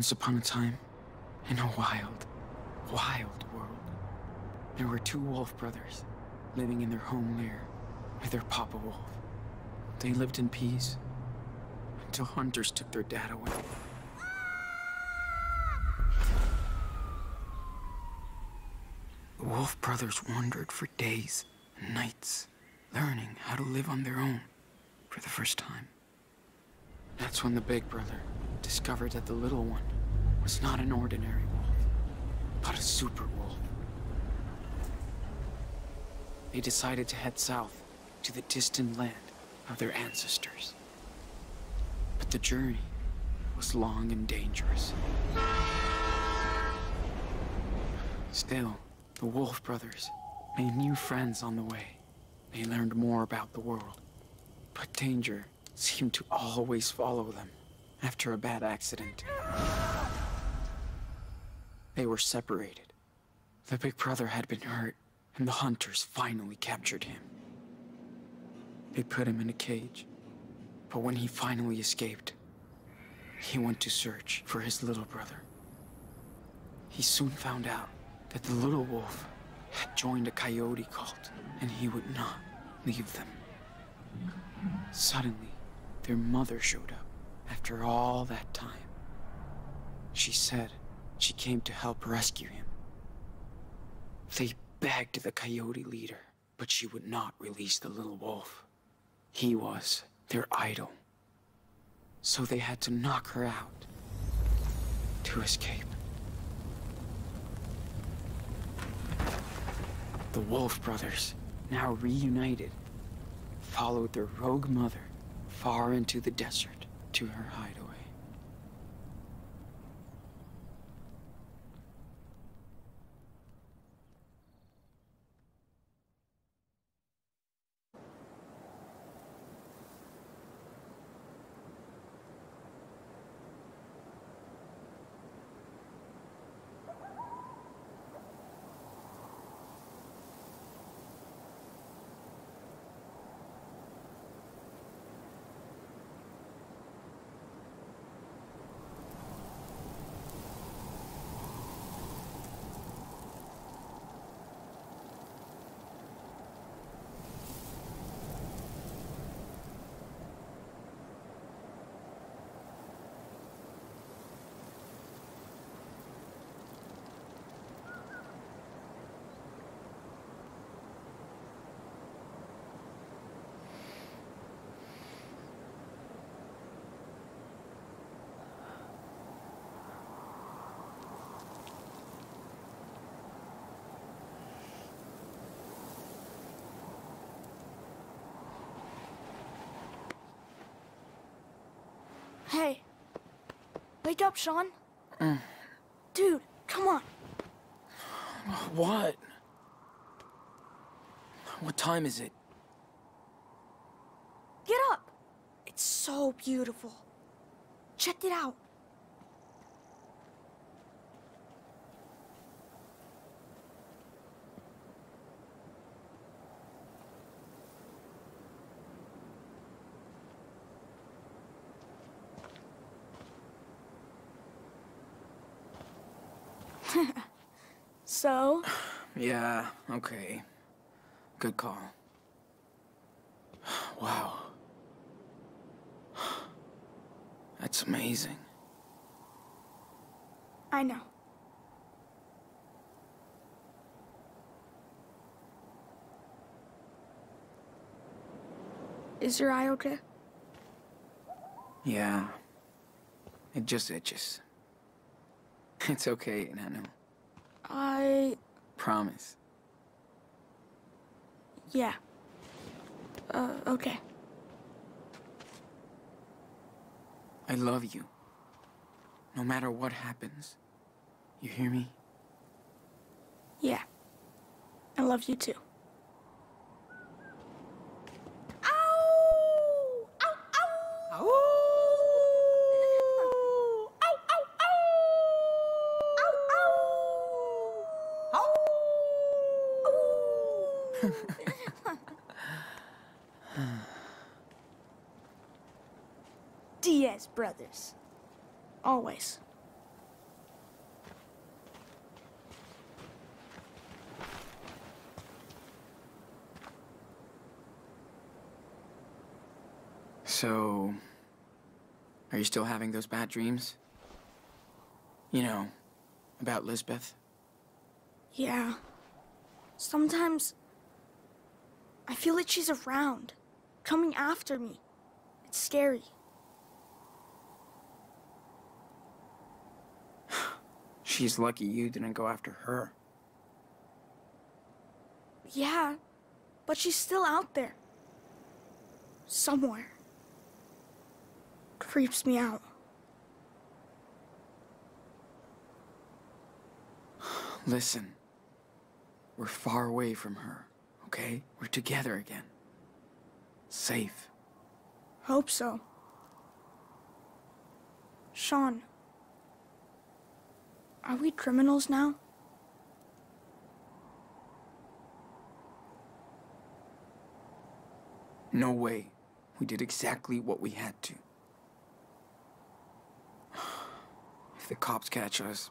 Once upon a time, in a wild, wild world, there were two wolf brothers living in their home lair with their papa wolf. They lived in peace until hunters took their dad away. The wolf brothers wandered for days and nights, learning how to live on their own for the first time. That's when the big brother discovered that the little one was not an ordinary wolf, but a super wolf. They decided to head south to the distant land of their ancestors. But the journey was long and dangerous. Still, the Wolf brothers made new friends on the way. They learned more about the world. But danger seemed to always follow them after a bad accident. They were separated. The big brother had been hurt, and the hunters finally captured him. They put him in a cage. But when he finally escaped, he went to search for his little brother. He soon found out that the little wolf had joined a coyote cult, and he would not leave them. Suddenly, their mother showed up after all that time. She said she came to help rescue him. They begged the coyote leader, but she would not release the little wolf. He was their idol. So they had to knock her out to escape. The Wolf brothers, now reunited, followed their rogue mother far into the desert to her hideaway. Hey. Wake up, Sean. Mm. Dude, come on. What? What time is it? Get up. It's so beautiful. Check it out. so, Yeah, okay. Good call. Wow. That's amazing. I know. Is your eye okay? Yeah. It just itches. It's okay, Nanu. I. Promise. Yeah. Uh, okay. I love you. No matter what happens. You hear me? Yeah. I love you too. Diaz brothers. Always. So, are you still having those bad dreams? You know, about Lisbeth? Yeah. Sometimes I feel like she's around, coming after me. It's scary. She's lucky you didn't go after her. Yeah, but she's still out there. Somewhere. Creeps me out. Listen, we're far away from her, okay? We're together again. Safe. Hope so. Sean, are we criminals now? No way. We did exactly what we had to. If the cops catch us,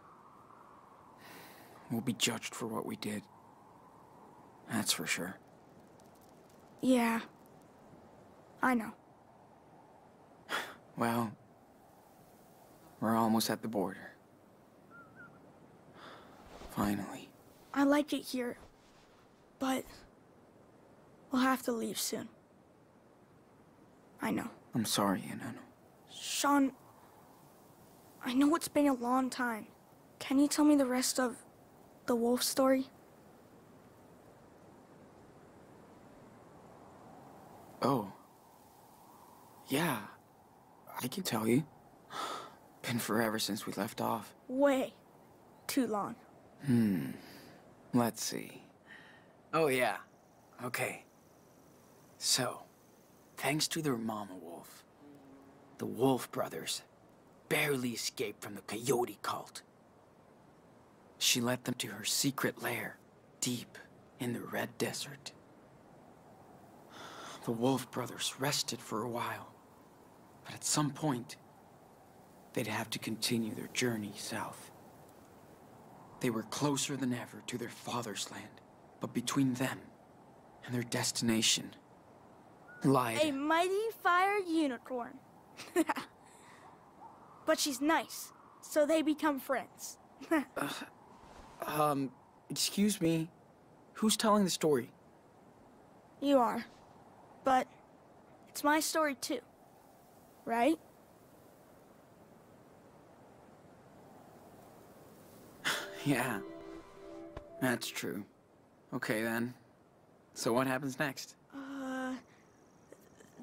we'll be judged for what we did. That's for sure. Yeah. I know. Well, we're almost at the border. Finally. I like it here, but we'll have to leave soon. I know. I'm sorry, Enano. Sean, I know it's been a long time. Can you tell me the rest of the wolf story? Oh. Yeah. I can tell you. Been forever since we left off. Way too long. Hmm. Let's see. Oh, yeah. Okay. So, thanks to their mama wolf, the Wolf brothers barely escaped from the coyote cult. She led them to her secret lair, deep in the Red Desert. The Wolf brothers rested for a while, but at some point, they'd have to continue their journey south. They were closer than ever to their father's land, but between them and their destination lied. A mighty fire unicorn. but she's nice, so they become friends. Um, excuse me. Who's telling the story? you are. But it's my story too. Right? Yeah, that's true. Okay then. So what happens next? Uh,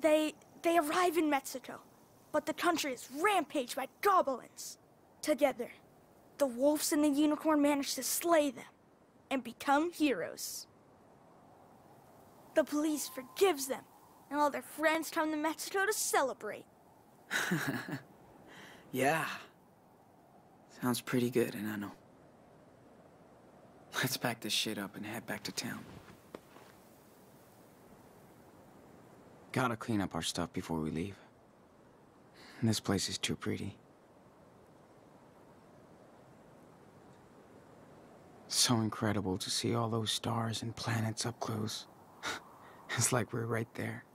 they they arrive in Mexico, but the country is rampaged by goblins. Together, the wolves and the unicorn manage to slay them and become heroes. The police forgives them, and all their friends come to Mexico to celebrate. Yeah. Sounds pretty good, and I know. Let's pack this shit up and head back to town. Gotta clean up our stuff before we leave. This place is too pretty. So incredible to see all those stars and planets up close. it's like we're right there.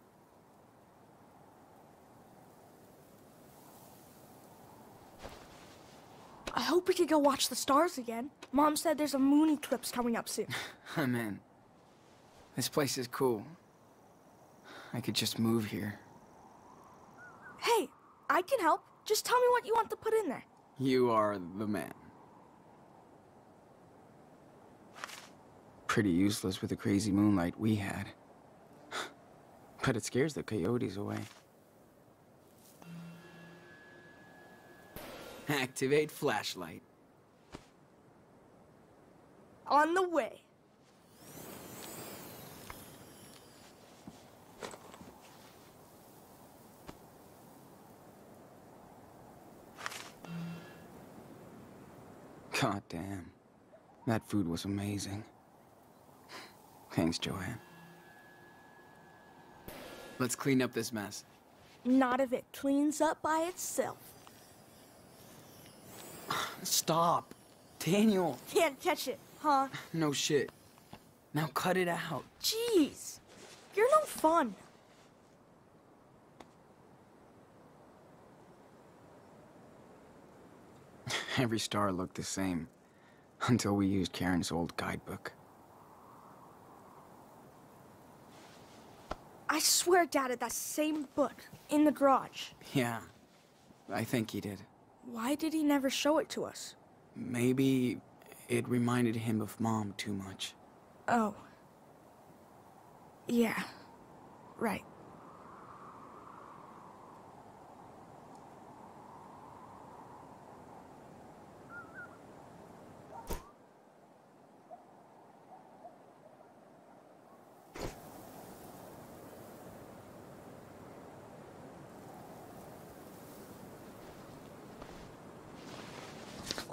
I hope we could go watch the stars again. Mom said there's a moon eclipse coming up soon. I'm in. This place is cool. I could just move here. hey, I can help. Just tell me what you want to put in there. You are the man. Pretty useless with the crazy moonlight we had. But it scares the coyotes away. Activate flashlight. On the way. God damn. That food was amazing. Thanks, Joanne. Let's clean up this mess. Not if it cleans up by itself. Stop. Daniel. Can't catch it, huh? No shit. Now cut it out. Jeez. You're no fun. Every star looked the same. Until we used Karen's old guidebook. I swear Dad had that same book in the garage. Yeah, I think he did. Why did he never show it to us? Maybe it reminded him of Mom too much. Oh. Yeah. Right.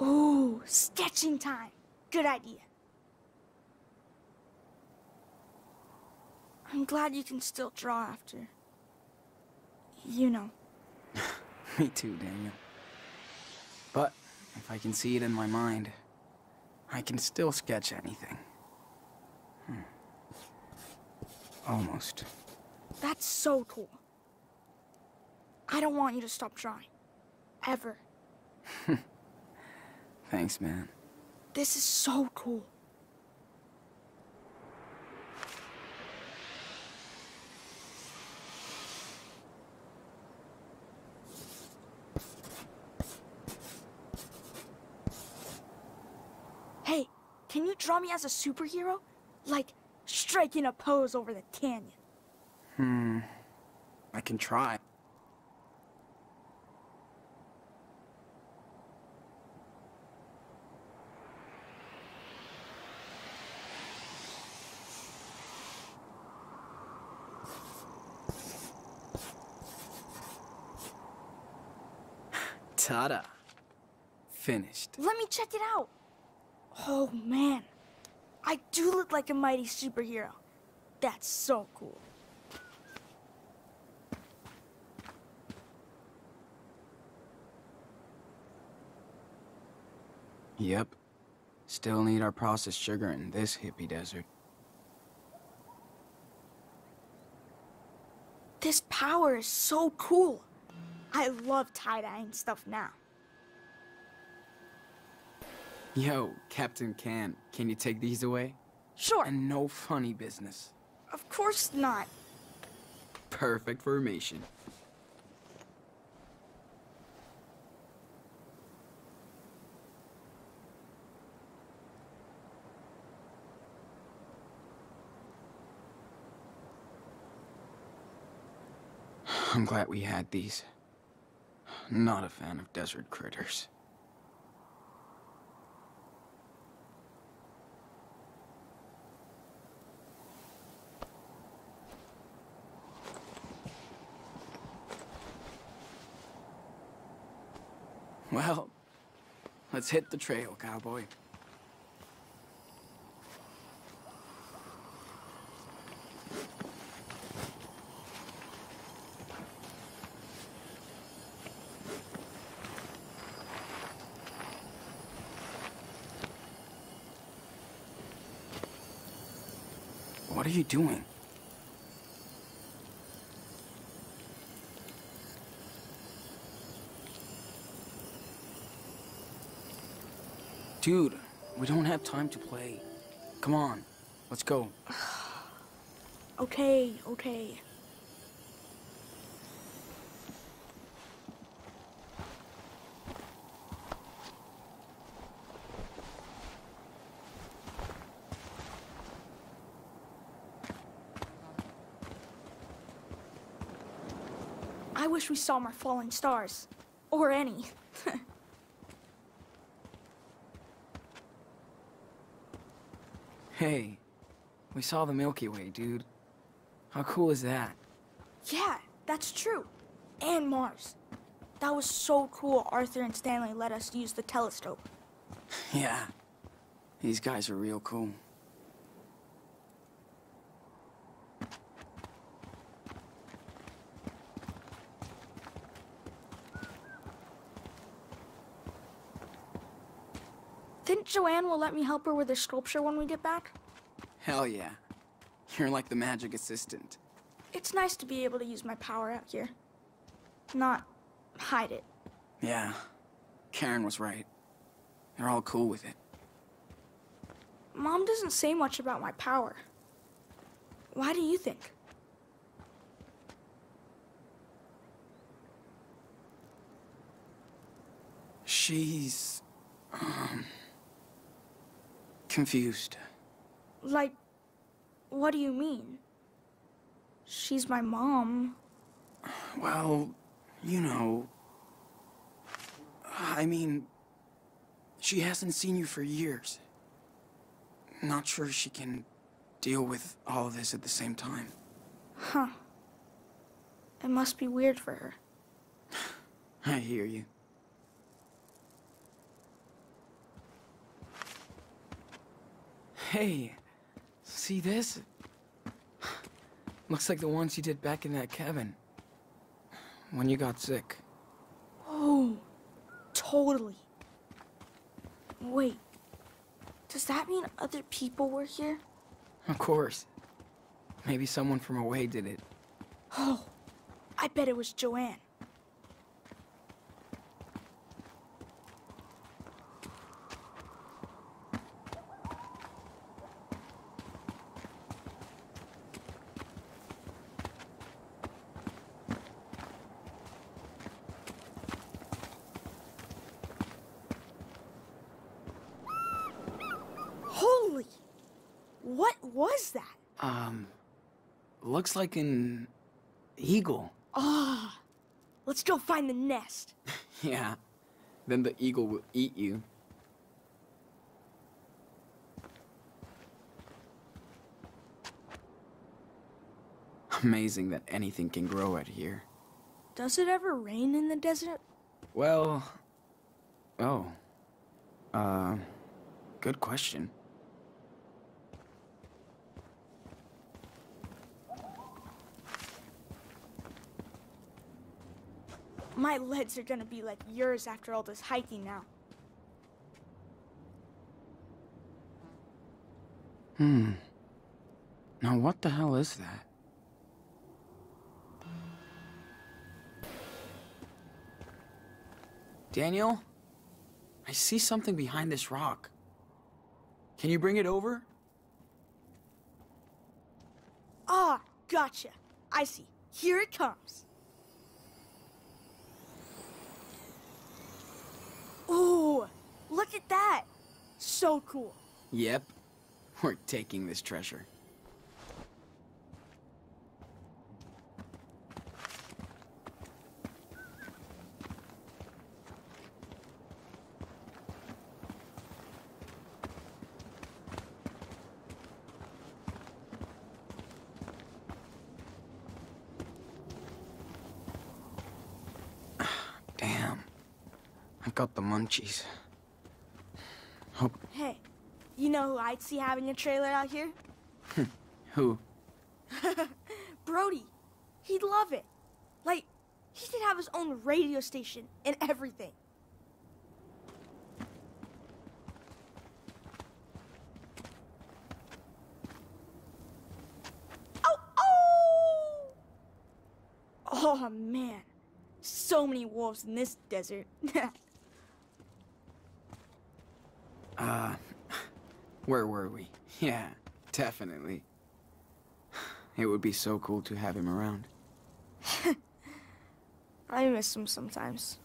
Ooh, sketching time. Good idea. I'm glad you can still draw after. You know. Me too, Daniel. But if I can see it in my mind, I can still sketch anything. Hmm. Almost. That's so cool. I don't want you to stop drawing. Ever. Thanks, man. This is so cool. Hey, can you draw me as a superhero? Like, striking a pose over the canyon. Hmm. I can try. Ta-da. Finished. Let me check it out. Oh, man. I do look like a mighty superhero. That's so cool. Yep. Still need our processed sugar in this hippie desert. This power is so cool. I love tie-dyeing stuff now. Yo, Captain Can, can you take these away? Sure. And no funny business. Of course not. Perfect formation. I'm glad we had these. Not a fan of desert critters. Well, let's hit the trail, cowboy. Doing? Dude, we don't have time to play. Come on, let's go. Okay, okay. I wish we saw more falling stars. Or any. Hey, we saw the Milky Way, dude. How cool is that? yeah, that's true. And Mars. That was so cool Arthur and Stanley let us use the telescope. Yeah, these guys are real cool. Think Joanne will let me help her with the sculpture when we get back? Hell yeah. You're like the magic assistant. It's nice to be able to use my power out here. Not hide it. Yeah, Karen was right. They're all cool with it. Mom doesn't say much about my power. Why do you think? She's. Um. Confused. Like, what do you mean? She's my mom. Well, you know. I mean, she hasn't seen you for years. Not sure she can deal with all of this at the same time. Huh. It must be weird for her. I hear you. Hey, see this? Looks like the ones you did back in that cabin. When you got sick. Oh, totally. Wait, does that mean other people were here? Of course. Maybe someone from away did it. Oh, I bet it was Joanne. Holy! What was that? Um, looks like an eagle. Ah, let's go find the nest. Yeah. Then the eagle will eat you. Amazing that anything can grow out here. Does it ever rain in the desert? Well, oh, uh, good question. My legs are gonna be like yours after all this hiking now. Hmm. Now what the hell is that? Daniel? I see something behind this rock. Can you bring it over? Ah, gotcha. I see. Here it comes. Ooh, look at that. So cool. Yep. We're taking this treasure. Damn. I've munchies. Hope Hey, you know who I'd see having a trailer out here? Hmm. who? Brody. He'd love it. Like, he could have his own radio station and everything. Oh, oh! Oh, man. So many wolves in this desert. Uh, where were we? Yeah, definitely. It would be so cool to have him around. I miss him sometimes.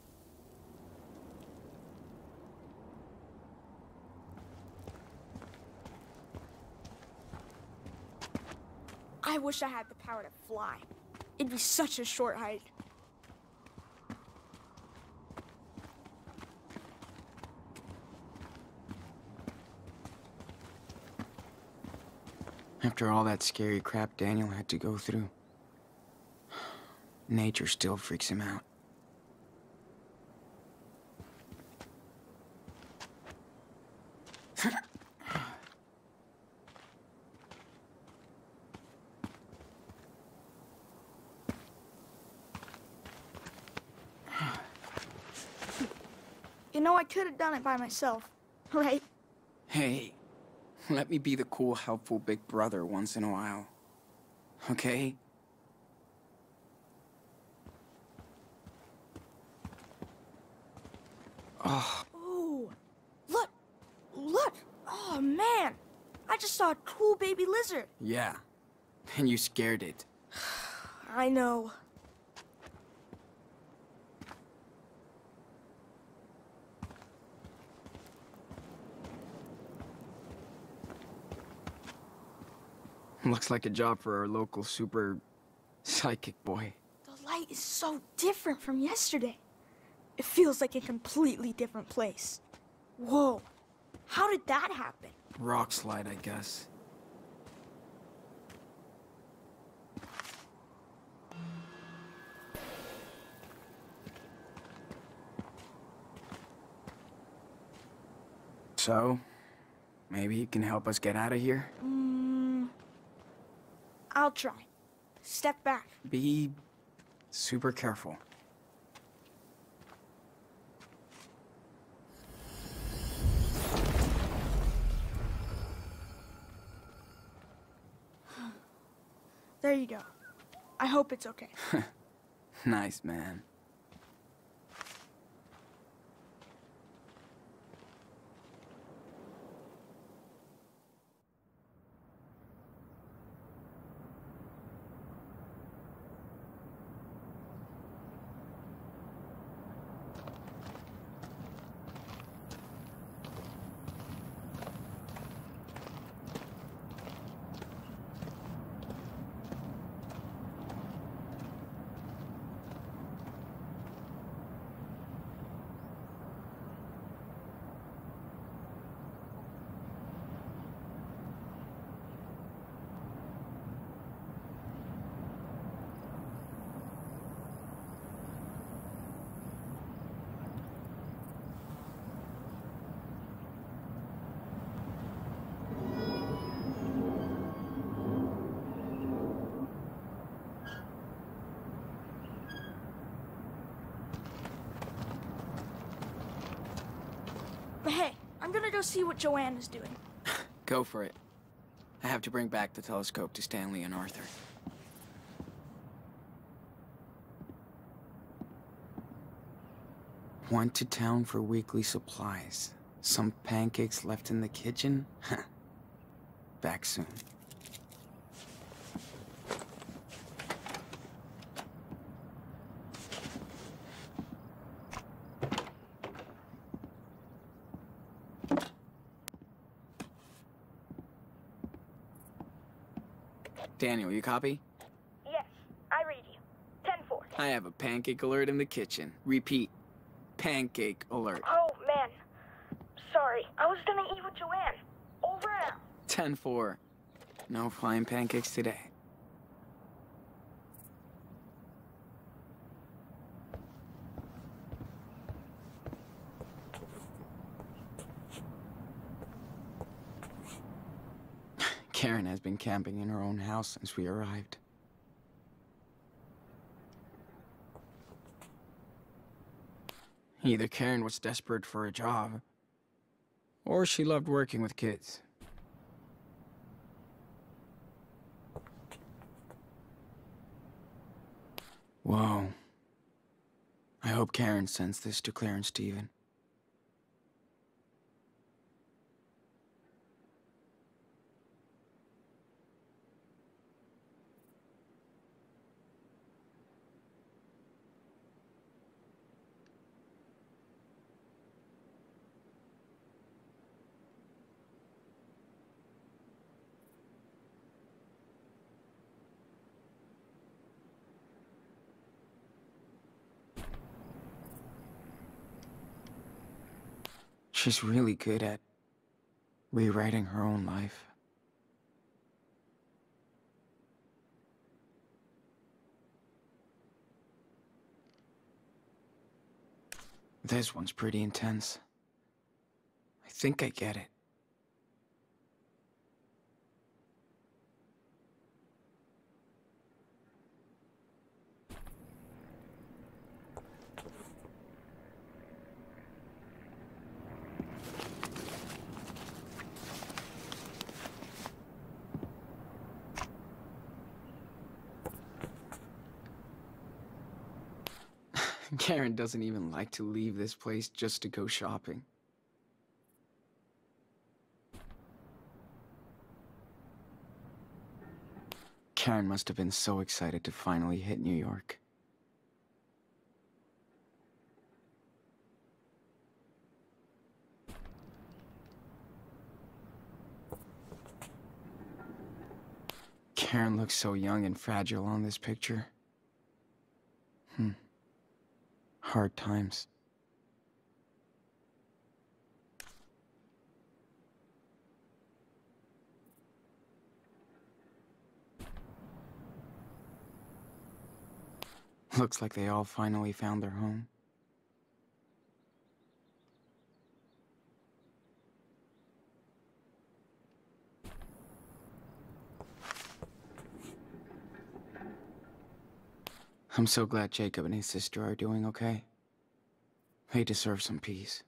I wish I had the power to fly. It'd be such a short hike. After all that scary crap Daniel had to go through, nature still freaks him out. You know, I could have done it by myself, right? Hey, let me be the cool, helpful big brother once in a while. Okay? Oh, Ooh, look, look! Oh, man! I just saw a cool baby lizard. Yeah. And you scared it. I know. Looks like a job for our local super psychic boy. The light is so different from yesterday. It feels like a completely different place. Whoa. How did that happen? Rock slide, I guess. So, maybe you can help us get out of here? Mm, I'll try. Step back. Be super careful. There you go. I hope it's okay. Nice, man. But hey, I'm gonna go see what Joanne is doing. Go for it. I have to bring back the telescope to Stanley and Arthur. Went to town for weekly supplies. Some pancakes left in the kitchen? Back soon. Daniel, you copy? Yes, I read you. 10-4. I have a pancake alert in the kitchen. Repeat. Pancake alert. Oh, man. Sorry. I was gonna eat with Joanne. Over and out. 10 4. No flying pancakes today. Karen has been camping in her own house since we arrived. Either Karen was desperate for a job, or she loved working with kids. Whoa. I hope Karen sends this to Claire and Stephen. She's really good at rewriting her own life. This one's pretty intense. I think I get it. Karen doesn't even like to leave this place just to go shopping. Karen must have been so excited to finally hit New York. Karen looks so young and fragile on this picture. Hmm. Hard times. Looks like they all finally found their home. I'm so glad Jacob and his sister are doing okay. They deserve some peace.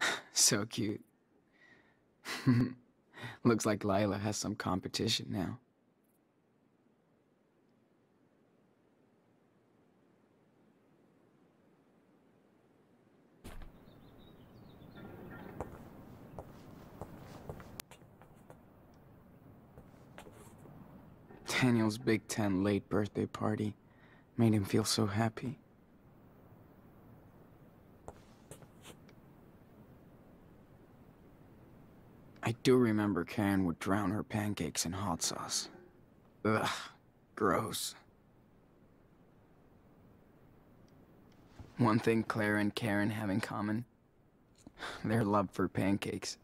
so cute. Looks like Lyla has some competition now. Daniel's Big Ten late birthday party made him feel so happy. I do remember Karen would drown her pancakes in hot sauce. Ugh, gross. One thing Claire and Karen have in common, their love for pancakes.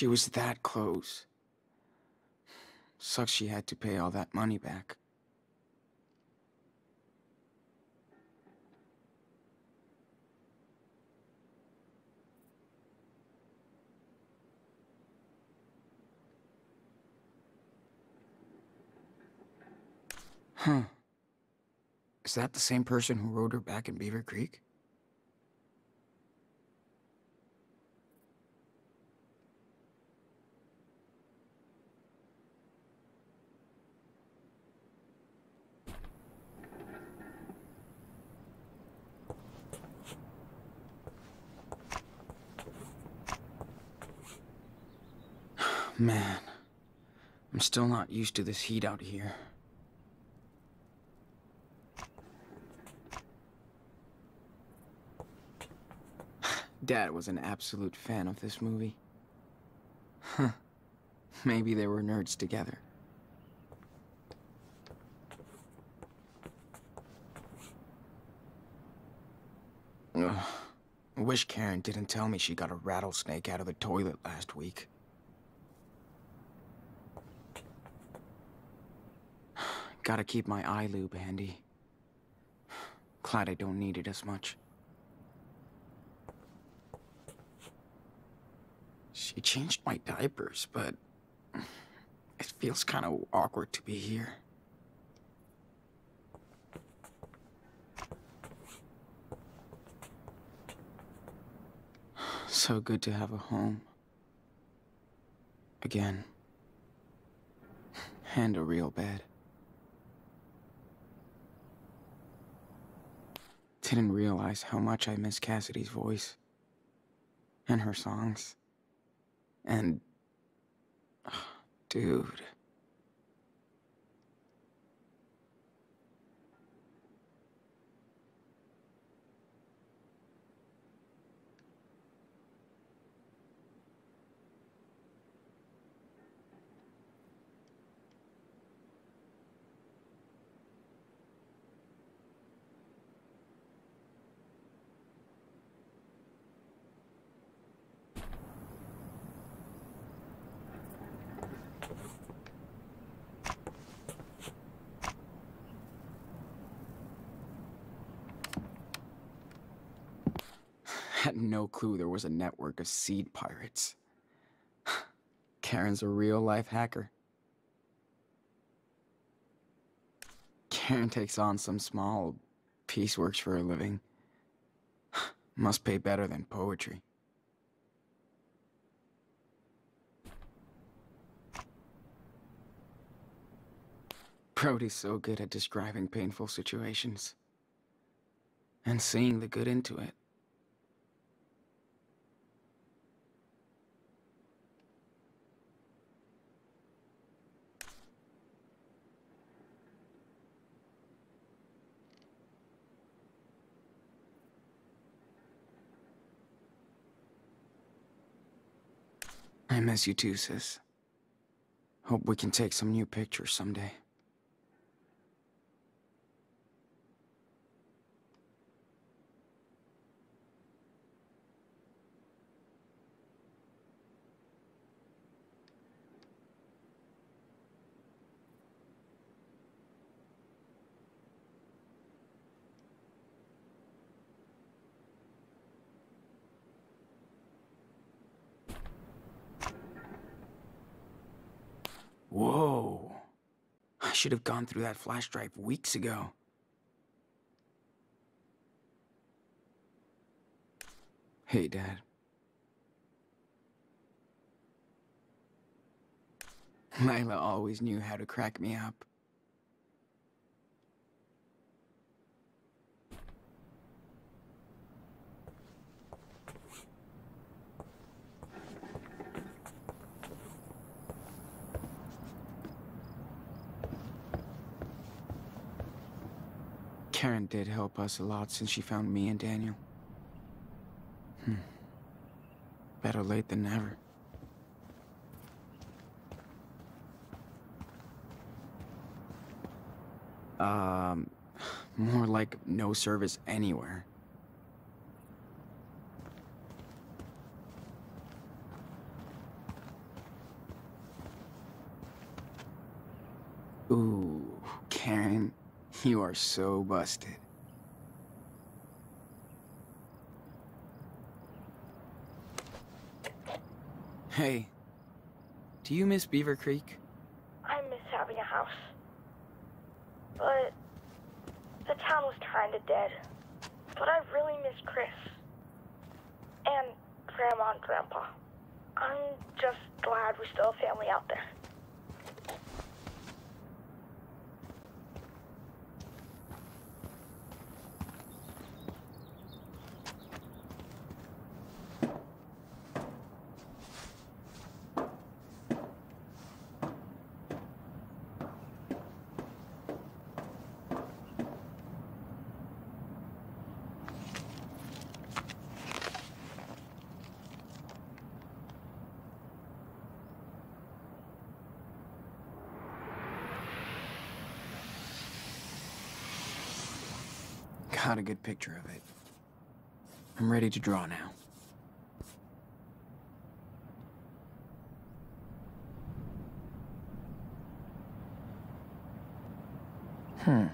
She was that close. Sucks she had to pay all that money back. Huh. Is that the same person who rode her back in Beaver Creek? Man, I'm still not used to this heat out here. Dad was an absolute fan of this movie. Huh. Maybe they were nerds together. Ugh. I wish Karen didn't tell me she got a rattlesnake out of the toilet last week. Gotta keep my eye lube handy. Glad I don't need it as much. She changed my diapers, but it feels kind of awkward to be here. So good to have a home. Again. And a real bed. I didn't realize how much I miss Cassidy's voice. And her songs. And... dude... clue there was a network of seed pirates. Karen's a real life hacker. Karen takes on some small pieceworks for a living. Must pay better than poetry. Brody's so good at describing painful situations. And seeing the good into it. I miss you too, sis. Hope we can take some new pictures someday. Whoa. I should have gone through that flash drive weeks ago. Hey, Dad. Lyla always knew how to crack me up. Karen did help us a lot since she found me and Daniel. Hmm. Better late than never. Um, more like no service anywhere. Ooh, Karen, you are so busted. Hey, do you miss Beaver Creek? I miss having a house. But the town was kinda dead. But I really miss Chris. And Grandma and Grandpa. I'm just glad we still have family out there. Got a good picture of it. I'm ready to draw now. Hmm.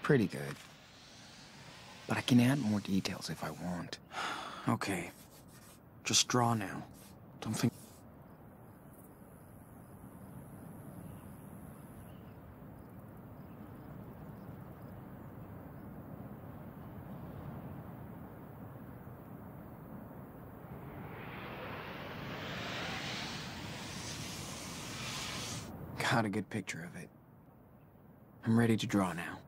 Pretty good. But I can add more details if I want. Okay. Just draw now. Don't think... Got a good picture of it. I'm ready to draw now.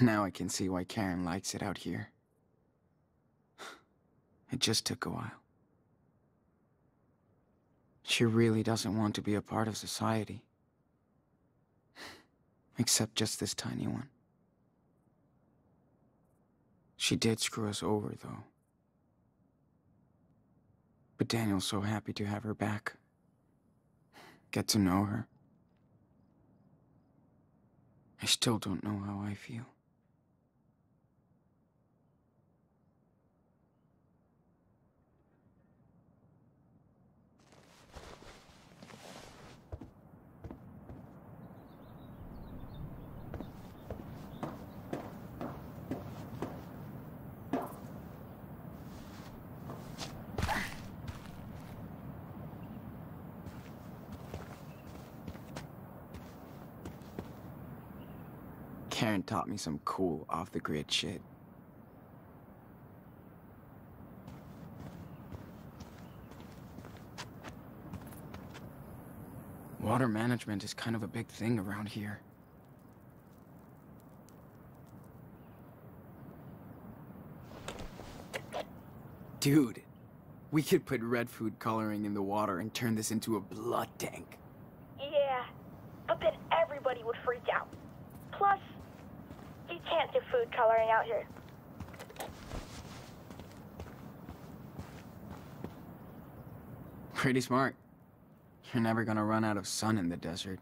Now I can see why Karen likes it out here. It just took a while. She really doesn't want to be a part of society. Except just this tiny one. She did screw us over, though. But Daniel's so happy to have her back. Get to know her. I still don't know how I feel. Karen taught me some cool off-the-grid shit. Water management is kind of a big thing around here. Dude, we could put red food coloring in the water and turn this into a blood tank. Yeah, but then everybody would freak out. Plus, you can't do food coloring out here. Pretty smart. You're never gonna run out of sun in the desert.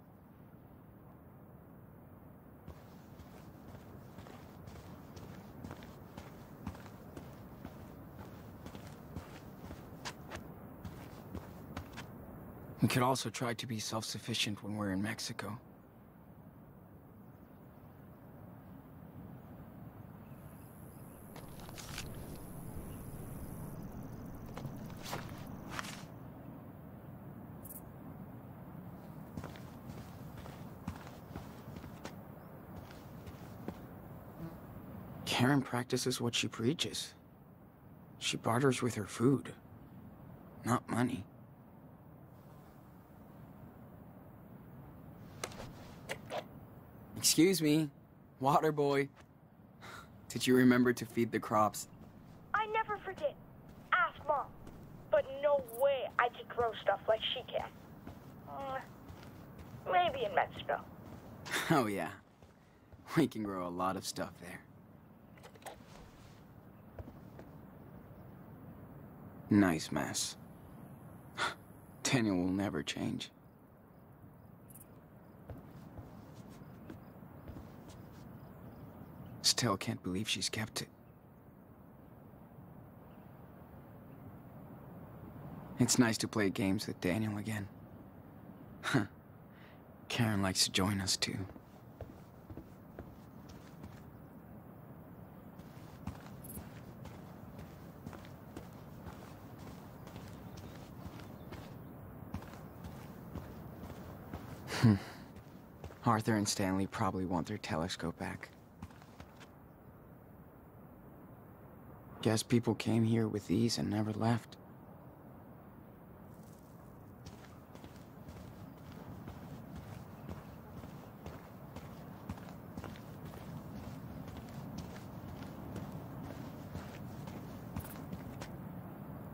We could also try to be self-sufficient when we're in Mexico. Karen practices what she preaches. She barters with her food, not money. Excuse me, water boy. Did you remember to feed the crops? I never forget. Ask Mom. But no way I could grow stuff like she can. Uh, maybe in Mexico. Oh yeah. We can grow a lot of stuff there. Nice mess. Daniel will never change. Still can't believe she's kept it. It's nice to play games with Daniel again. Karen likes to join us too. Arthur and Stanley probably want their telescope back. Guess people came here with these and never left.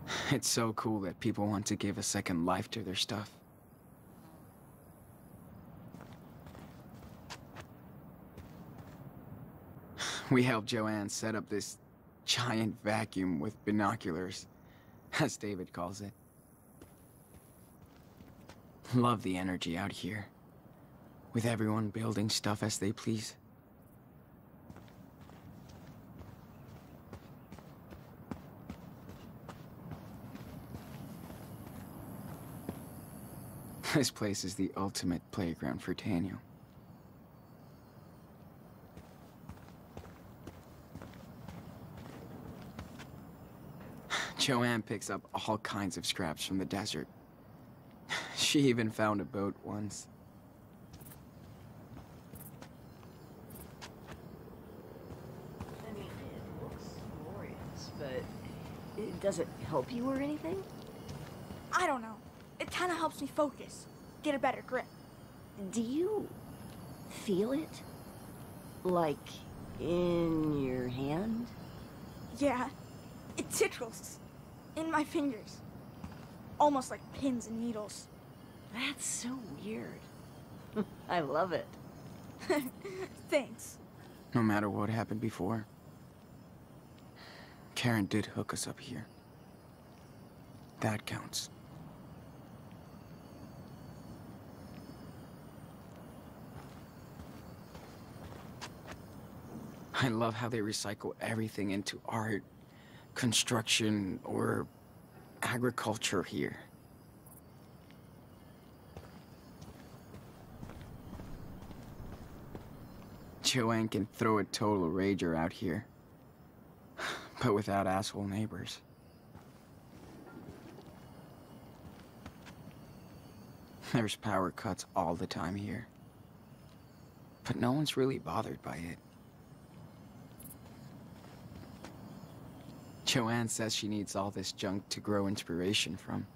It's so cool that people want to give a second life to their stuff. We helped Joanne set up this giant vacuum with binoculars, as David calls it. Love the energy out here, with everyone building stuff as they please. This place is the ultimate playground for Daniel. Joanne picks up all kinds of scraps from the desert. She even found a boat once. I mean, it looks glorious, but it, does it help you or anything? I don't know. It kind of helps me focus, get a better grip. Do you feel it? Like in your hand? Yeah, it tickles in my fingers, almost like pins and needles. That's so weird. I love it. Thanks. No matter what happened before. Karen did hook us up here. That counts. I love how they recycle everything into art, construction, or agriculture here. Joanne can throw a total rager out here. But without asshole neighbors. There's power cuts all the time here. but no one's really bothered by it. Joanne says she needs all this junk to grow inspiration from.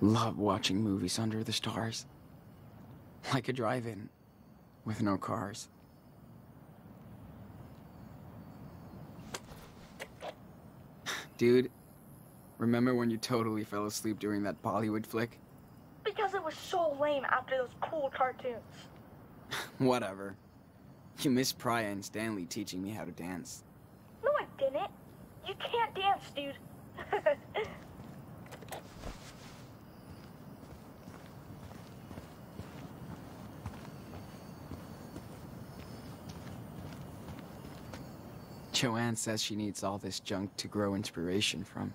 Love watching movies under the stars. Like a drive-in, with no cars. Dude, remember when you totally fell asleep during that Bollywood flick? Because it was so lame after those cool cartoons. Whatever. You missed Praya and Stanley teaching me how to dance. No, I didn't. You can't dance, dude. Joanne says she needs all this junk to grow inspiration from.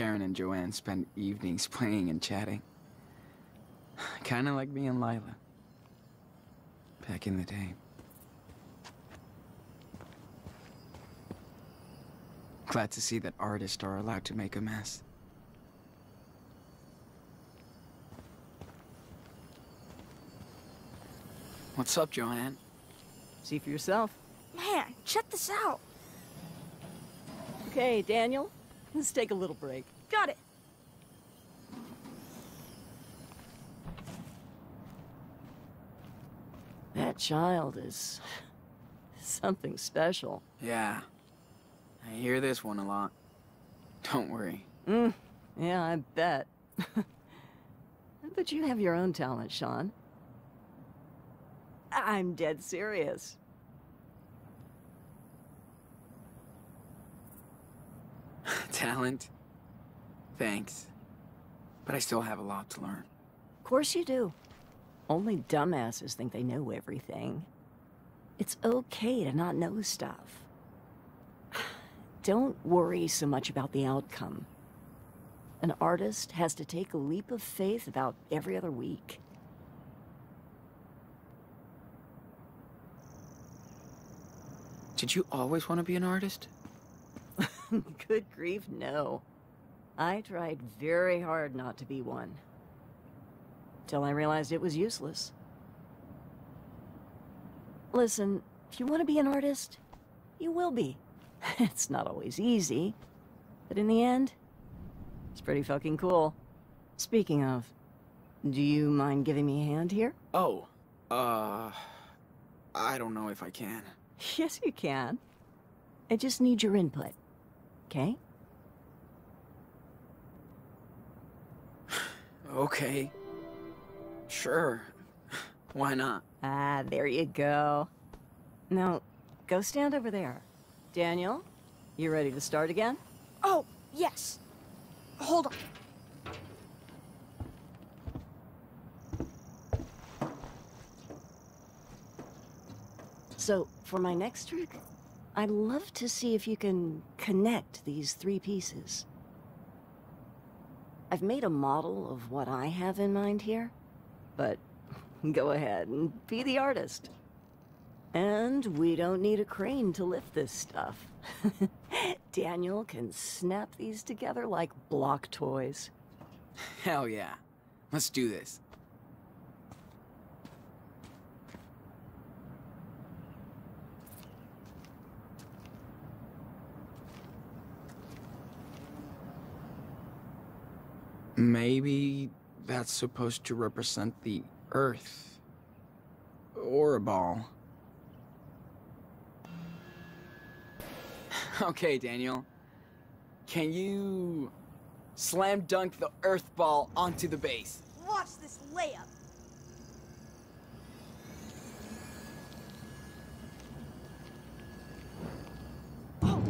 Karen and Joanne spend evenings playing and chatting. Kinda like me and Lyla. Back in the day. Glad to see that artists are allowed to make a mess. What's up, Joanne? See for yourself. Man, check this out. Okay, Daniel, let's take a little break. Got it. That child is something special. Yeah. I hear this one a lot. Don't worry. Mm, yeah, I bet. but you have your own talent, Sean. I'm dead serious. Talent? Thanks. But I still have a lot to learn. Of course you do. Only dumbasses think they know everything. It's okay to not know stuff. Don't worry so much about the outcome. An artist has to take a leap of faith about every other week. Did you always want to be an artist? Good grief, no. I tried very hard not to be one. Till I realized it was useless. Listen, if you want to be an artist, you will be. it's not always easy, but in the end, it's pretty fucking cool. Speaking of, do you mind giving me a hand here? Oh, uh... I don't know if I can. Yes, you can. I just need your input, okay? Okay. Sure. Why not? Ah, there you go. Now, go stand over there. Daniel, you ready to start again? Oh, yes. Hold on. So, for my next trick, I'd love to see if you can connect these three pieces. I've made a model of what I have in mind here, but go ahead and be the artist. And we don't need a crane to lift this stuff. Daniel can snap these together like block toys. Hell yeah. Let's do this. Maybe that's supposed to represent the Earth. Or a ball. Okay, Daniel. Can you slam dunk the Earth ball onto the base? Watch this layup. Oh,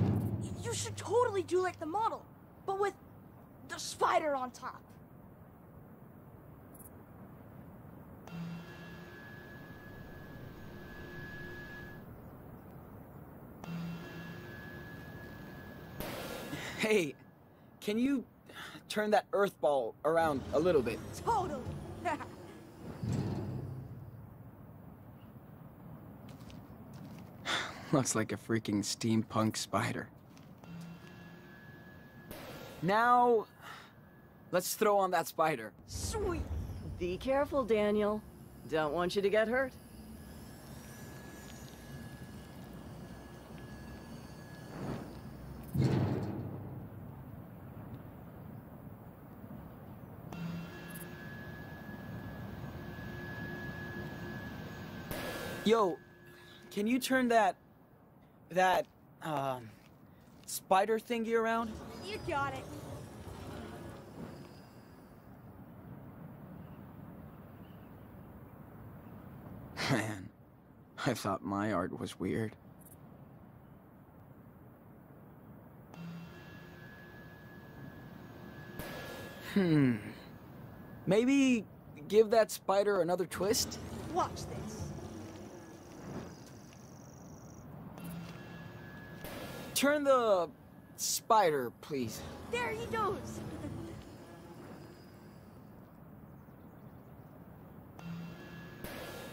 you should totally do like the model, but with spider on top. Hey, can you turn that earth ball around a little bit? Totally. Looks like a freaking steampunk spider. Now, let's throw on that spider. Sweet. Be careful, Daniel. Don't want you to get hurt. Yo, can you turn that, that, um, spider thingy around? You got it. Man, I thought my art was weird. Hmm. Maybe give that spider another twist? Watch this. Turn the spider, please. There he goes.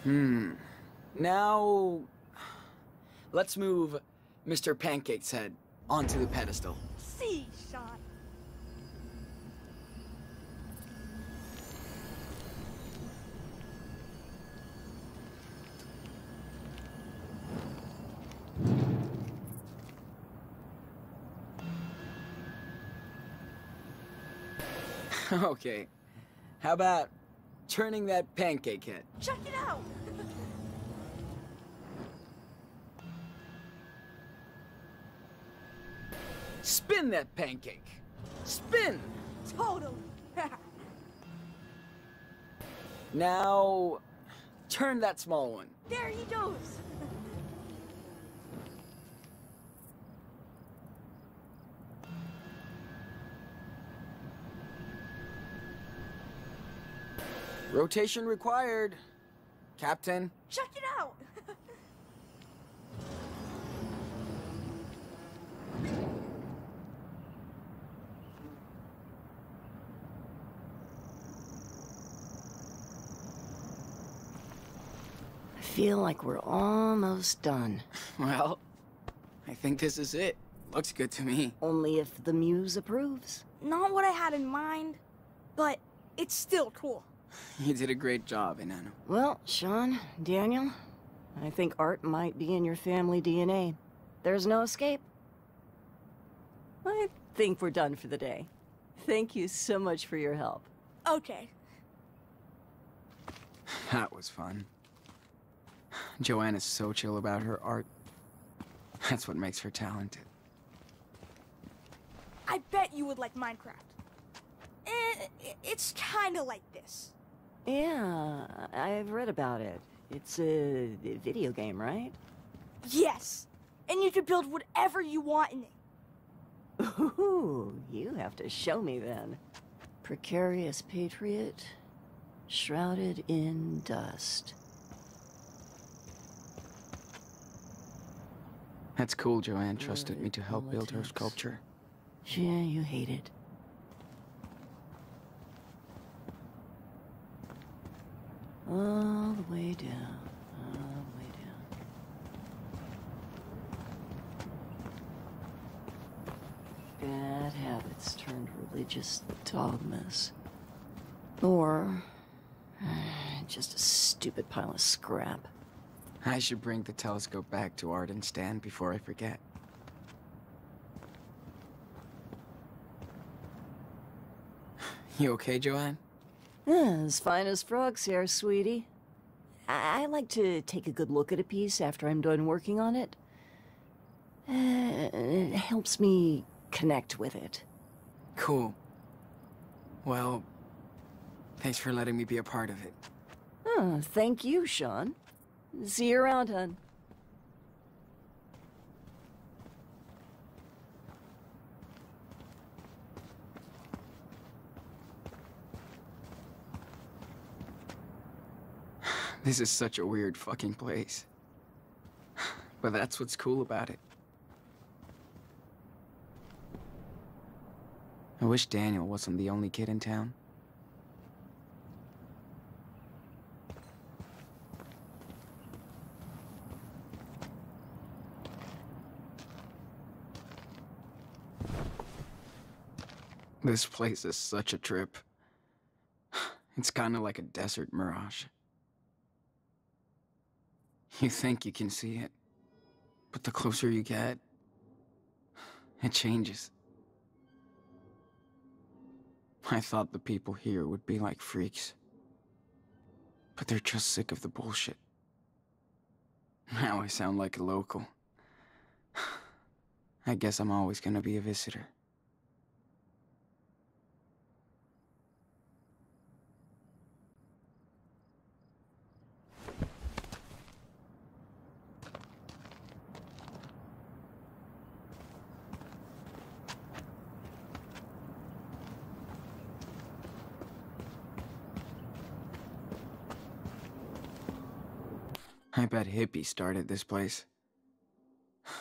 Hmm. Now, let's move Mr. Pancake's head onto the pedestal. See shot. okay. How about turning that pancake head? Check it out. Spin that pancake. Spin. totally. Now, turn that small one. there he goes. Rotation required. Captain. Check it out. feel like we're almost done. Well, I think this is it. Looks good to me. Only if the muse approves. Not what I had in mind, but it's still cool. You did a great job, Enano. Well, Sean, Daniel, I think art might be in your family DNA. There's no escape. I think we're done for the day. Thank you so much for your help. Okay. That was fun. Joanne is so chill about her art. That's what makes her talented. I bet you would like Minecraft. Eh, i- it's kinda like this. Yeah, I've read about it. It's a video game, right? Yes. And you can build whatever you want in it. Ooh, you have to show me then. Precarious patriot, shrouded in dust. That's cool Joanne trusted me to help build her sculpture. Yeah, you hate it. All the way down, all the way down. Bad habits turned religious dogmas. Or just a stupid pile of scrap. I should bring the telescope back to Arden Stand before I forget. You okay, Joanne? Yeah, as fine as frogs here, sweetie. I, I like to take a good look at a piece after I'm done working on it. Uh, it helps me connect with it. Cool. Well, thanks for letting me be a part of it. Oh, thank you, Sean. See you around, hon. This is such a weird fucking place. But that's what's cool about it. I wish Daniel wasn't the only kid in town. This place is such a trip. It's kind of like a desert mirage. You think you can see it, but the closer you get, it changes. I thought the people here would be like freaks. But they're just sick of the bullshit. Now I sound like a local. I guess I'm always gonna be a visitor. I bet Hippie started this place.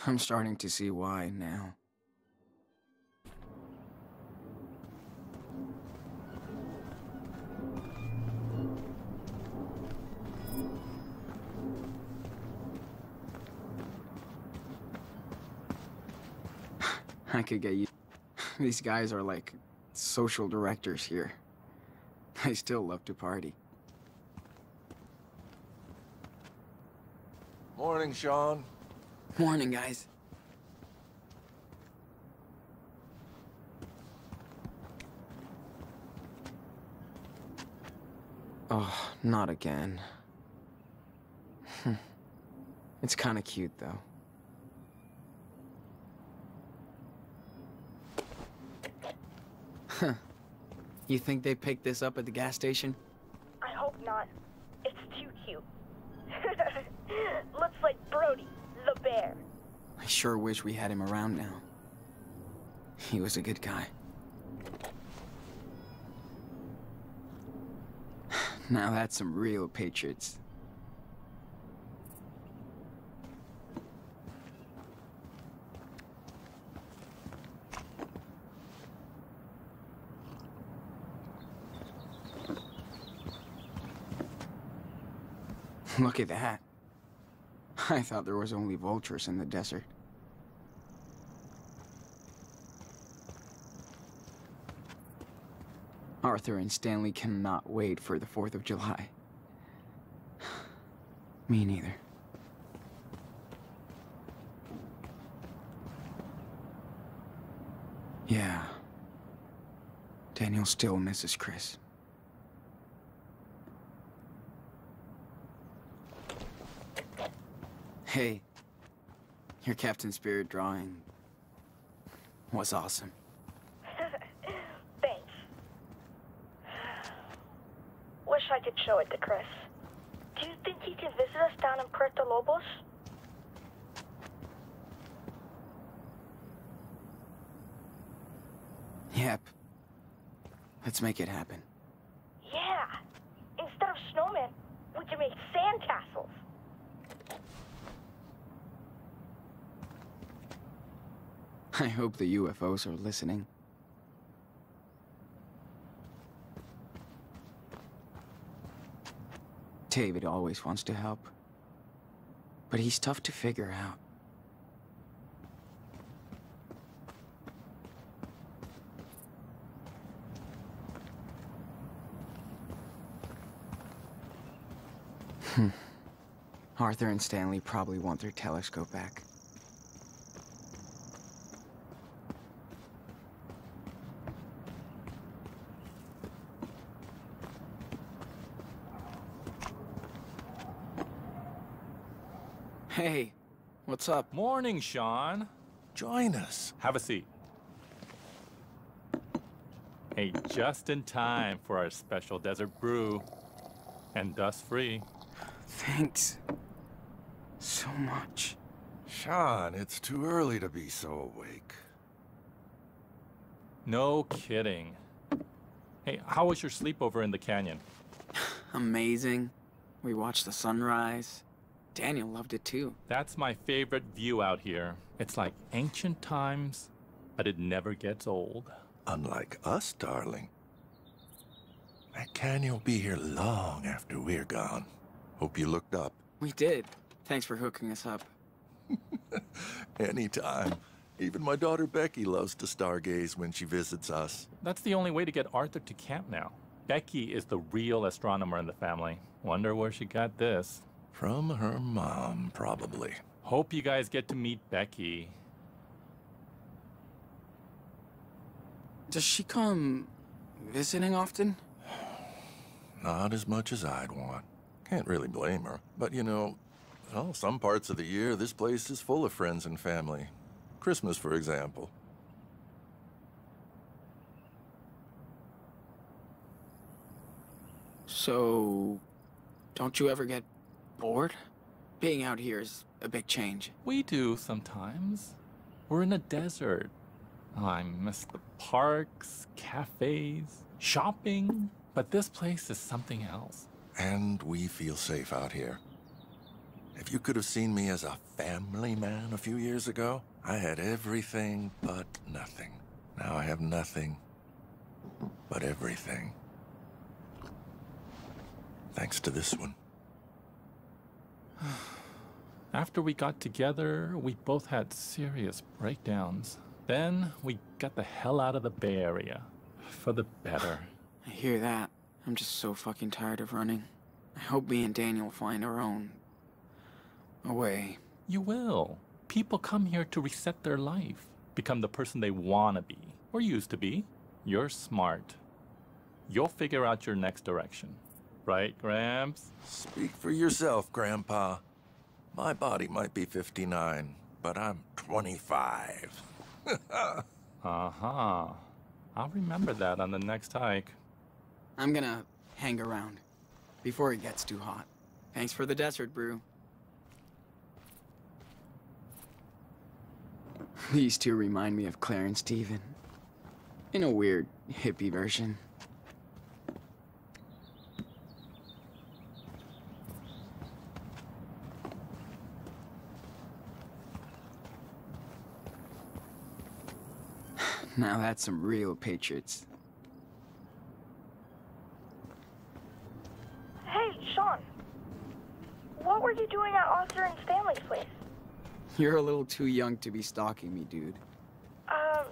I'm starting to see why now. I could get you. These guys are like social directors here. They still love to party. Morning, Sean. Morning, guys. Oh, not again. It's kind of cute, though. Huh. You think they picked this up at the gas station? I hope not. It's too cute. Looks like Brody, the bear. I sure wish we had him around now. He was a good guy. Now that's some real patriots. Look at that. I thought there was only vultures in the desert. Arthur and Stanley cannot wait for the 4th of July. Me neither. Yeah. Daniel still misses Chris. Hey, your Captain Spirit drawing was awesome. Thanks. Wish I could show it to Chris. Do you think he can visit us down in Puerto Lobos? Yep. Let's make it happen. Yeah. Instead of snowmen, we can make sandcastles. I hope the UFOs are listening. David always wants to help. But he's tough to figure out. Hmm. Arthur and Stanley probably want their telescope back. Hey, what's up? Morning, Sean. Join us. Have a seat. Hey, just in time for our special desert brew. And dust free. Thanks. So much. Sean, it's too early to be so awake. No kidding. Hey, how was your sleepover in the canyon? Amazing. We watched the sunrise. Daniel loved it too. That's my favorite view out here. It's like ancient times, but it never gets old. Unlike us, darling. That canyon will be here long after we're gone. Hope you looked up. We did. Thanks for hooking us up. Anytime. Even my daughter Becky loves to stargaze when she visits us. That's the only way to get Arthur to camp now. Becky is the real astronomer in the family. Wonder where she got this. From her mom, probably. Hope you guys get to meet Becky. Does she come visiting often? Not as much as I'd want. Can't really blame her. But you know, well, some parts of the year, this place is full of friends and family. Christmas, for example. So, don't you ever get bored? Being out here is a big change. We do sometimes. We're in a desert. Oh, I miss the parks, cafes, shopping. But this place is something else. And we feel safe out here. If you could have seen me as a family man a few years ago, I had everything but nothing. Now I have nothing but everything. Thanks to this one. After we got together, we both had serious breakdowns. Then we got the hell out of the Bay Area. For the better. I hear that. I'm just so fucking tired of running. I hope me and Daniel find our own... a way. You will. People come here to reset their life, become the person they want to be, or used to be. You're smart. You'll figure out your next direction. Right, Gramps? Speak for yourself, Grandpa. My body might be 59, but I'm 25. Uh-huh. I'll remember that on the next hike. I'm gonna hang around before it gets too hot. Thanks for the desert brew. These two remind me of Clarence and Stephen. In a weird, hippie version. Now that's some real patriots. Hey, Sean. What were you doing at Arthur and Stanley's place? You're a little too young to be stalking me, dude. Um,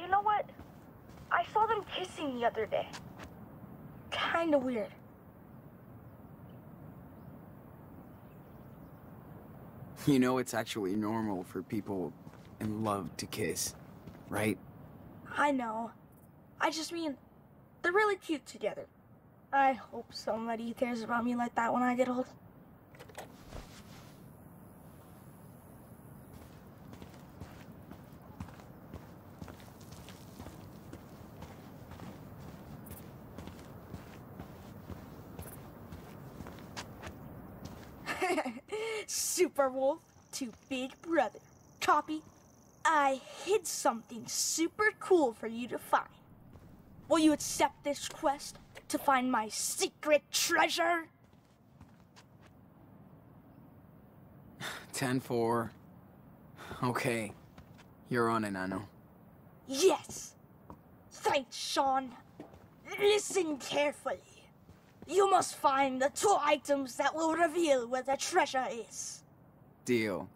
you know what? I saw them kissing the other day. Kinda weird. You know it's actually normal for people in love to kiss? I know. I just mean, they're really cute together. I hope somebody cares about me like that when I get old. Super Wolf to Big Brother. Copy. I hid something super cool for you to find. Will you accept this quest to find my secret treasure? 10-4. Okay. You're on it, Enano. Yes. Thanks, Sean. Listen carefully. You must find the two items that will reveal where the treasure is. Deal.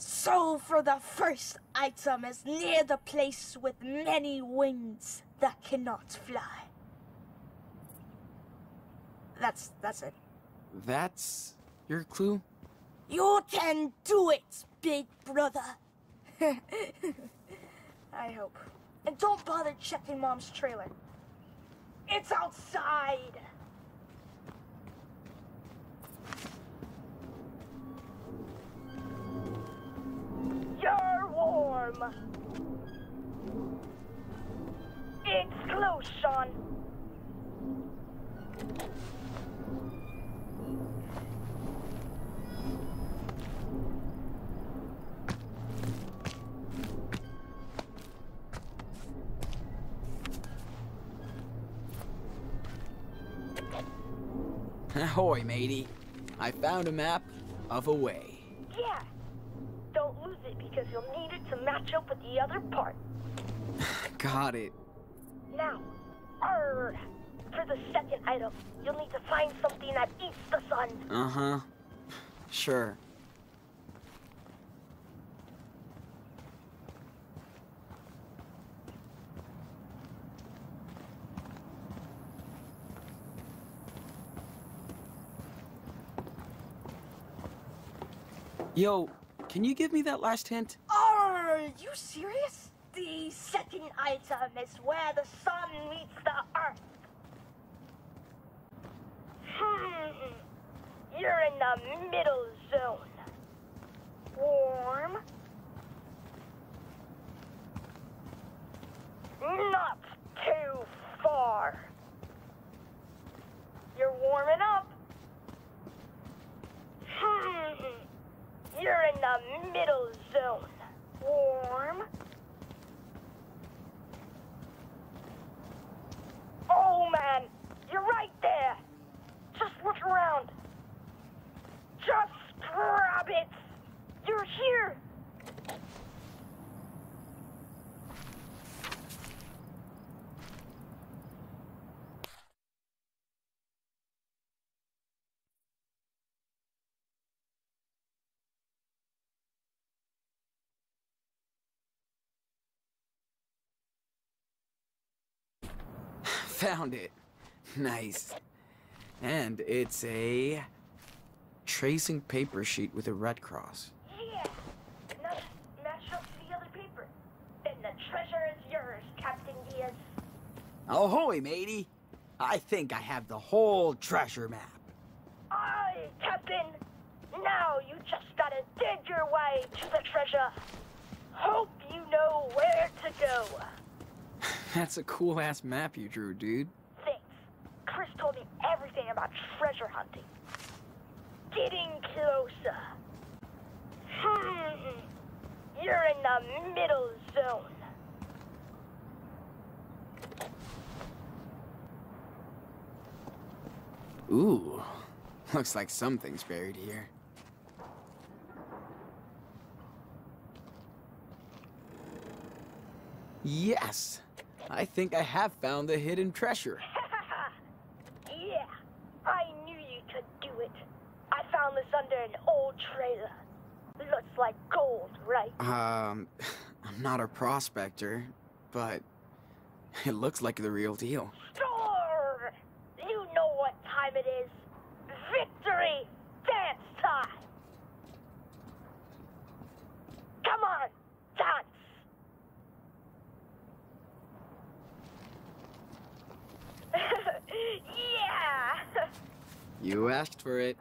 So for the first item is near the place with many wings that cannot fly. That's that's it. That's your clue? You can do it, big brother. I hope. And don't bother checking mom's trailer. It's outside. You're warm. It's close, Sean. Ahoy, matey. I found a map of a way. Yeah because you'll need it to match up with the other part. Got it. Now, for the second item, you'll need to find something that eats the sun. Uh-huh. Sure. Yo, can you give me that last hint? Are you serious? The second item is where the sun meets the earth. Hmm. You're in the middle zone. Warm. Not too far. You're warming up. Hmm. You're in the middle zone. Warm. Oh man, you're right there. Just look around. Just grab it. You're here. Found it. Nice. And it's a tracing paper sheet with a red cross. Yeah. Now, now show the other paper. Then the treasure is yours, Captain Diaz. Ahoy, matey! I think I have the whole treasure map. Aye, Captain. Now you just gotta dig your way to the treasure. Hope you know where to go. That's a cool ass map you drew, dude. Thanks. Chris told me everything about treasure hunting. Getting closer. Hmm. You're in the middle zone. Ooh, looks like something's buried here. Yes, I think I have found the hidden treasure. yeah, I knew you could do it. I found this under an old trailer. Looks like gold, right? Um, I'm not a prospector, but it looks like the real deal. Store! You know what time it is. Victory! Dance time! Come on, dance! yeah! You asked for it.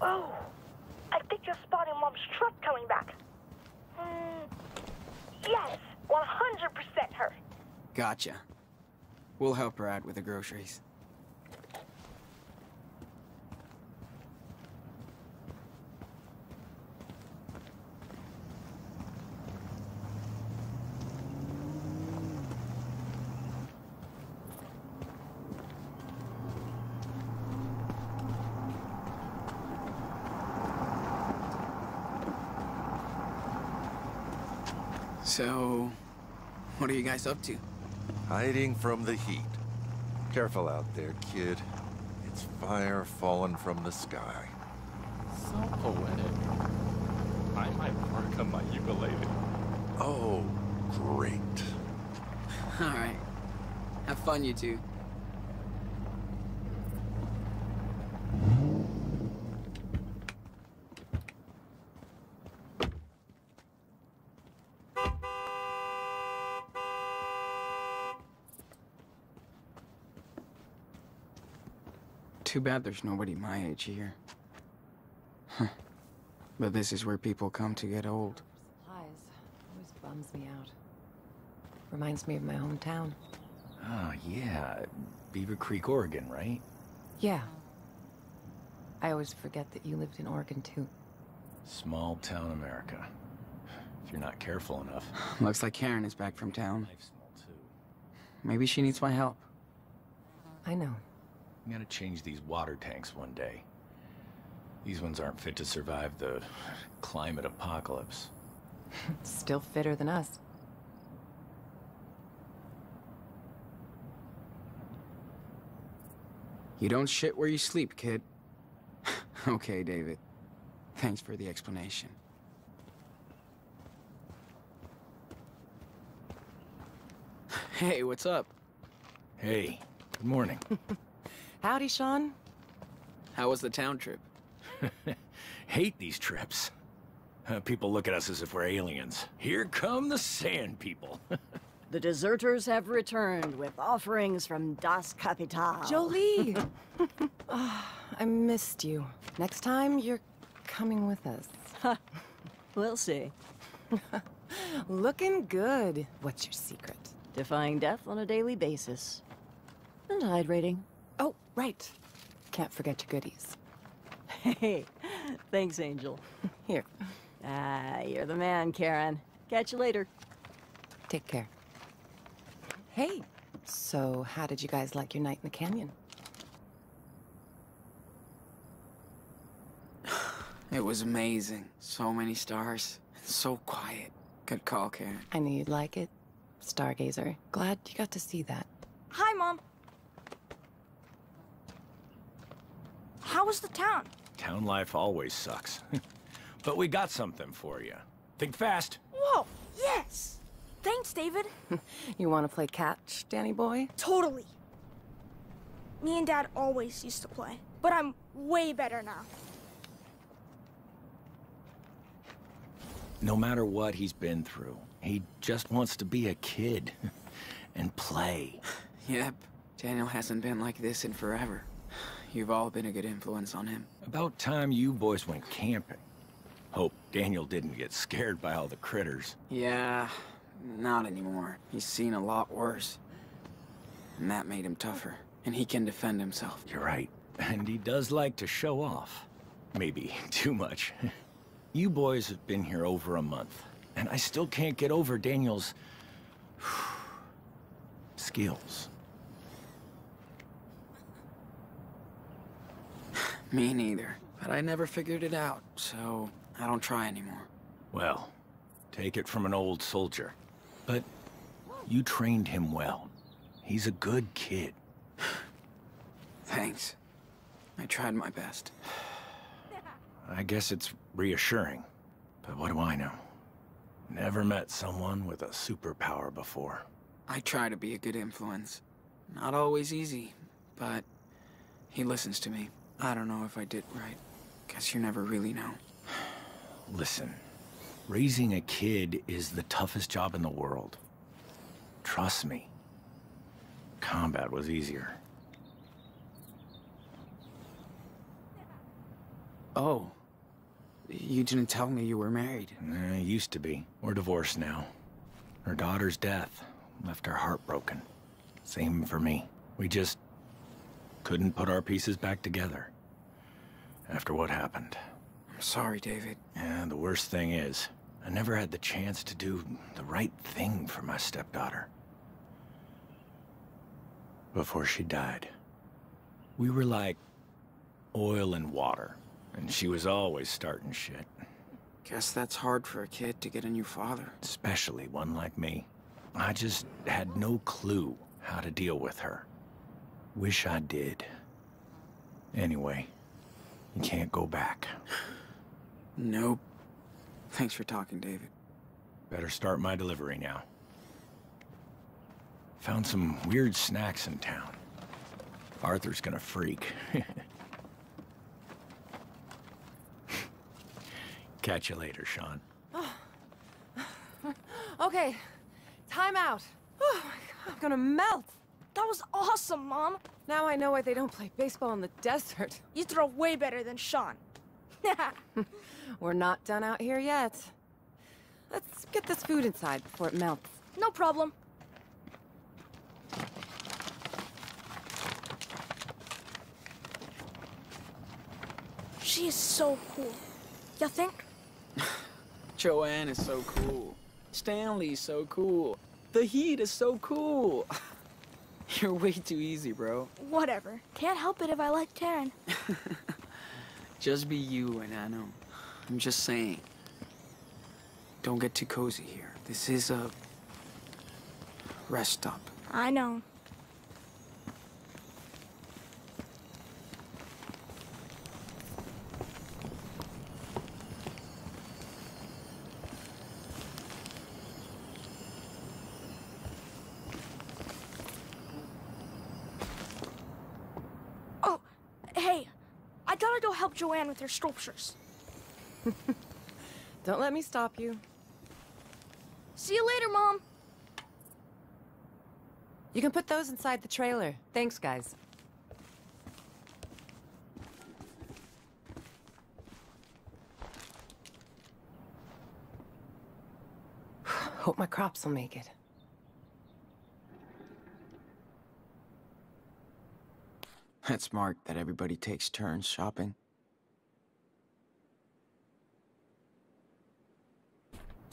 Oh, I think you're spotting Mom's truck coming back. Hmm. Yes, 100% her. Gotcha. We'll help her out with the groceries. So, what are you guys up to? Hiding from the heat. Careful out there, kid. It's fire falling from the sky. So poetic. I might work on my ukulele. Oh, great. Alright. Have fun, you two. Too bad there's nobody my age here. But this is where people come to get old. Supplies always bums me out. Reminds me of my hometown. Oh, yeah. Beaver Creek, Oregon, right? Yeah. I always forget that you lived in Oregon too. Small town America. If you're not careful enough. Looks like Karen is back from town. Life's small too. Maybe she needs my help. I know. I'm gonna change these water tanks one day. These ones aren't fit to survive the climate apocalypse. Still fitter than us. You don't shit where you sleep, kid. okay, David. Thanks for the explanation. Hey, what's up? Hey, good morning. Howdy, Sean. How was the town trip? Hate these trips. Uh, people look at us as if we're aliens. Here come the sand people. The deserters have returned with offerings from Das Kapital. Jolie! Ah, I missed you. Next time, you're coming with us. We'll see. Looking good. What's your secret? Defying death on a daily basis. And hydrating. Oh, right. Can't forget your goodies. Hey, thanks, Angel. Here, Ah, you're the man, Karen. Catch you later. take care. Hey, so how did you guys like your night in the canyon? It was amazing. So many stars. So quiet. Good call, Karen. I knew you'd like it. Stargazer. Glad you got to see that. Hi, Mom. How was the town? Town life always sucks. but we got something for you. Think fast. Whoa, yes! Thanks, David. You want to play catch, Danny boy? Totally. Me and Dad always used to play, but I'm way better now. No matter what he's been through, he just wants to be a kid and play. Yep. Daniel hasn't been like this in forever. You've all been a good influence on him. About time you boys went camping. Hope Daniel didn't get scared by all the critters. Yeah, not anymore. He's seen a lot worse. And that made him tougher. And he can defend himself. You're right. And he does like to show off. Maybe too much. You boys have been here over a month, and I still can't get over Daniel's... skills. Me neither. But I never figured it out, so I don't try anymore. Well, take it from an old soldier. But you trained him well. He's a good kid. Thanks. I tried my best. I guess it's reassuring. But what do I know? Never met someone with a superpower before. I try to be a good influence. Not always easy, but he listens to me. I don't know if I did right. Guess you never really know. Listen, raising a kid is the toughest job in the world. Trust me. Combat was easier. Oh. You didn't tell me you were married. Eh, used to be. We're divorced now. Her daughter's death left her heartbroken. Same for me. We just couldn't put our pieces back together. After what happened. I'm sorry, David. And the worst thing is, I never had the chance to do the right thing for my stepdaughter. Before she died, we were like oil and water, and she was always starting shit, Guess that's hard for a kid to get a new father. especially one like me. I just had no clue how to deal with her. Wish I did. Anyway, you can't go back. Nope. Thanks for talking, David. Better start my delivery now. Found some weird snacks in town. Arthur's gonna freak. Catch you later, Sean. Okay, time out. Oh my god, I'm gonna melt. That was awesome, Mom. Now I know why they don't play baseball in the desert. You throw way better than Sean. We're not done out here yet. Let's get this food inside before it melts. no problem. She is so cool. You think? Joanne is so cool. Stanley's so cool. The heat is so cool. You're way too easy, bro. Whatever. Can't help it if I like Karen. Just be you and I know. I'm just saying. Don't get too cozy here. This is a rest stop. I know. go help Joanne with her sculptures. Don't let me stop you. See you later, Mom. You can put those inside the trailer. Thanks, guys. Hope my crops will make it. That's smart that everybody takes turns shopping.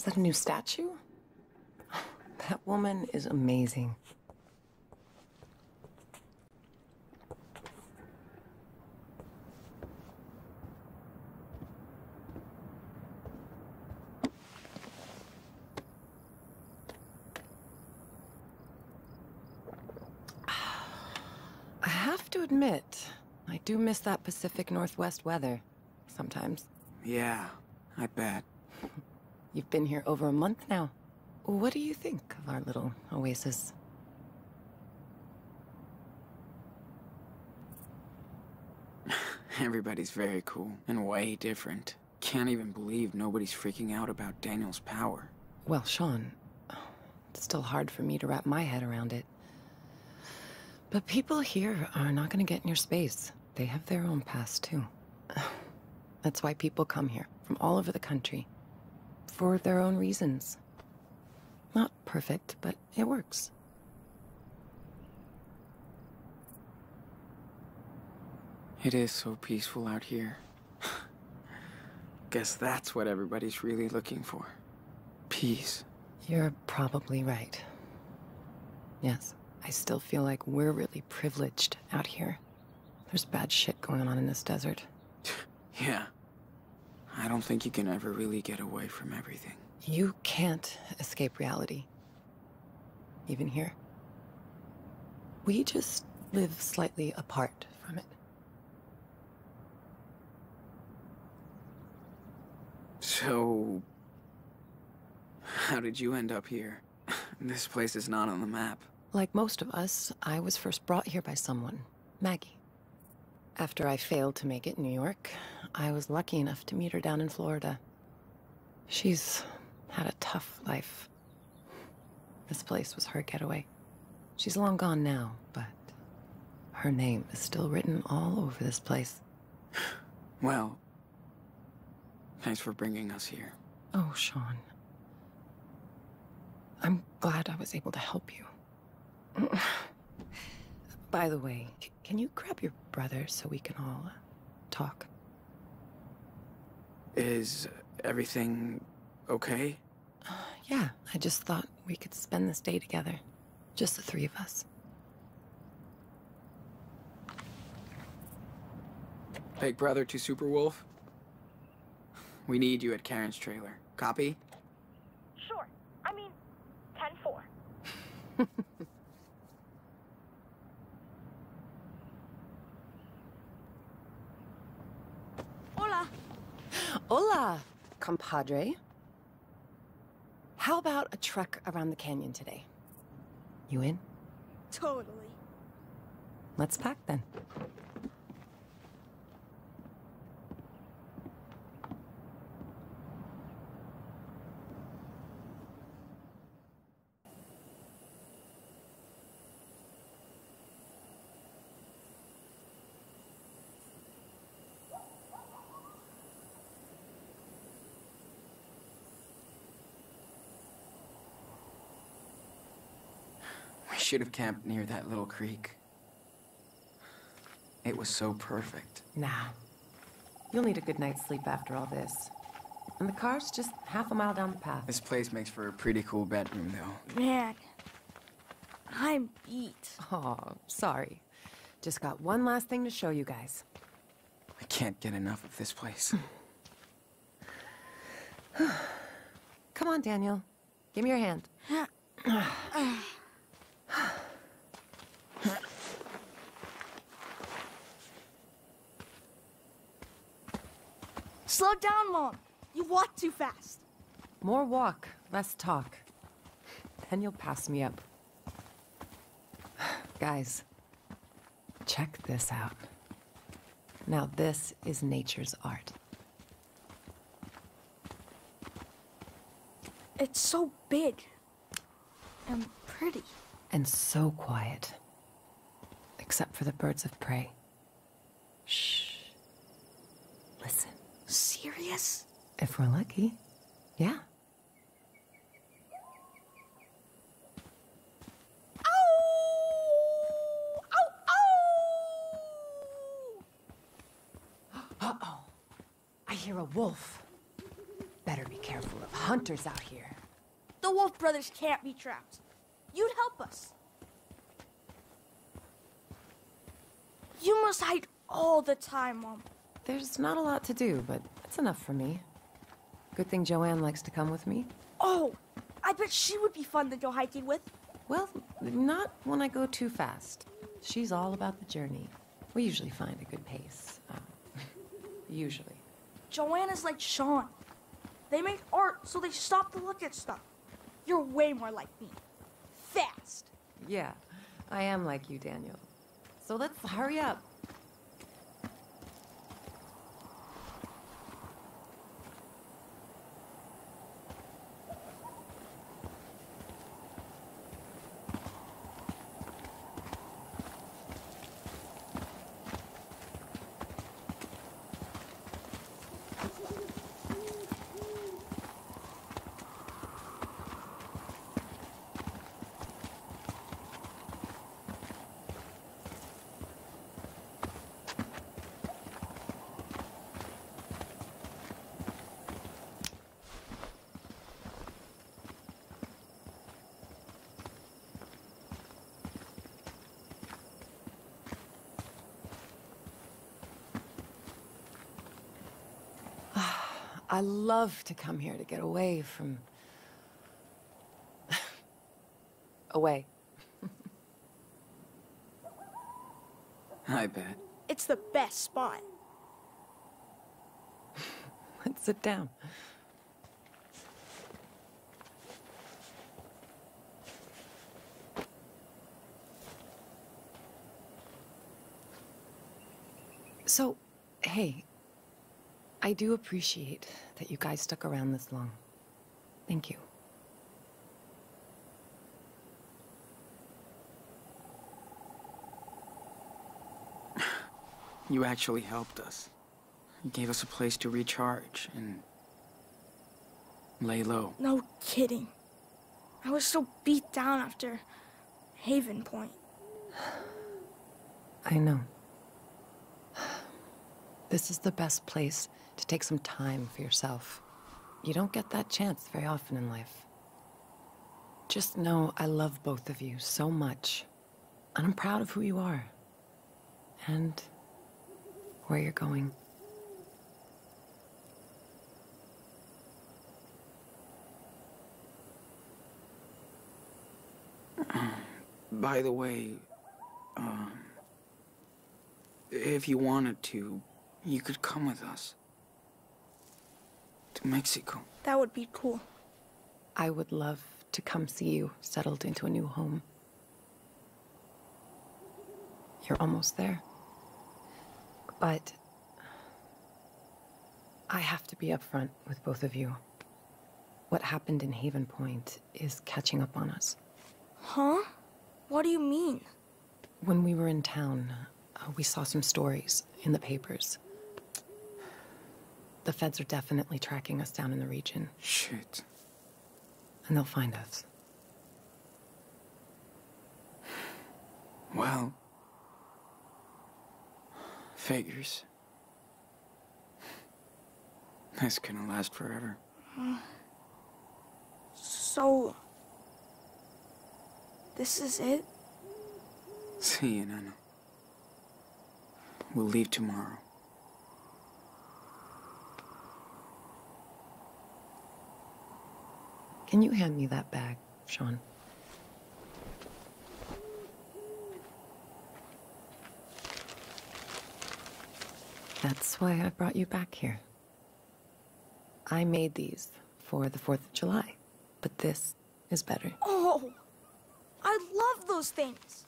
That a new statue? That woman is amazing. I have to admit, I do miss that Pacific Northwest weather sometimes. Yeah, I bet. You've been here over a month now. What do you think of our little oasis? Everybody's very cool and way different. Can't even believe nobody's freaking out about Daniel's power. Well, Sean, it's still hard for me to wrap my head around it. But people here are not going to get in your space. They have their own past, too. That's why people come here from all over the country. For their own reasons. Not perfect, but it works. It is so peaceful out here. Guess that's what everybody's really looking for. Peace. You're probably right. Yes, I still feel like we're really privileged out here. There's bad shit going on in this desert. Yeah. I don't think you can ever really get away from everything. You can't escape reality. Even here. We just live slightly apart from it. So. How did you end up here? This place is not on the map. Like most of us, I was first brought here by someone, Maggie. After I failed to make it in New York, I was lucky enough to meet her down in Florida. She's had a tough life. This place was her getaway. She's long gone now, but her name is still written all over this place. Well. Thanks for bringing us here. Oh, Sean. I'm glad I was able to help you. By the way, can you grab your brother so we can all uh, talk? Is everything okay? Yeah, I just thought we could spend this day together. Just the three of us. Big brother to Superwolf? We need you at Karen's trailer. Copy? Sure. I mean, 10 Hola, compadre. How about a trek around the canyon today? You in? Totally. Let's pack then. Should have camped near that little creek. It was so perfect. Nah. You'll need a good night's sleep after all this. And the car's just half a mile down the path. This place makes for a pretty cool bedroom, though. Man, I'm beat. Oh, sorry. Just got one last thing to show you guys. I can't get enough of this place. Come on, Daniel. Give me your hand. Slow down, Mom. You walk too fast. More walk, less talk. Then you'll pass me up. Guys, check this out. Now this is nature's art. It's so big and pretty. And so quiet. Except for the birds of prey. Shh. Listen. Serious? If we're lucky. Yeah. Ow! Ow! Ow! Uh-oh. I hear a wolf. Better be careful of hunters out here. The Wolf Brothers can't be trapped. You'd help us. You must hide all the time, Mom. There's not a lot to do, but that's enough for me. Good thing Joanne likes to come with me. Oh, I bet she would be fun to go hiking with. Well, not when I go too fast. She's all about the journey. We usually find a good pace. Um, usually. Joanne is like Sean. They make art so they stop to look at stuff. You're way more like me. Fast. Yeah, I am like you, Daniel. So let's hurry up. I love to come here to get away from... away. I bet. It's the best spot. Let's sit down. So, hey, I do appreciate that you guys stuck around this long. Thank you. You actually helped us. You gave us a place to recharge and lay low. No kidding. I was so beat down after Haven Point. I know. This is the best place to take some time for yourself. You don't get that chance very often in life. Just know I love both of you so much. And I'm proud of who you are. And where you're going. By the way, um, if you wanted to, you could come with us to Mexico. That would be cool. I would love to come see you settled into a new home. You're almost there. But I have to be upfront with both of you. What happened in Haven Point is catching up on us. Huh? What do you mean? When we were in town, uh, we saw some stories in the papers. The feds are definitely tracking us down in the region, Shit. and they'll find us. Well, figures. This couldn't last forever. So. This is it? See you, Nana. We'll leave tomorrow. Can you hand me that bag, Sean? That's why I brought you back here. I made these for the 4th of July, but this is better. Oh! I love those things.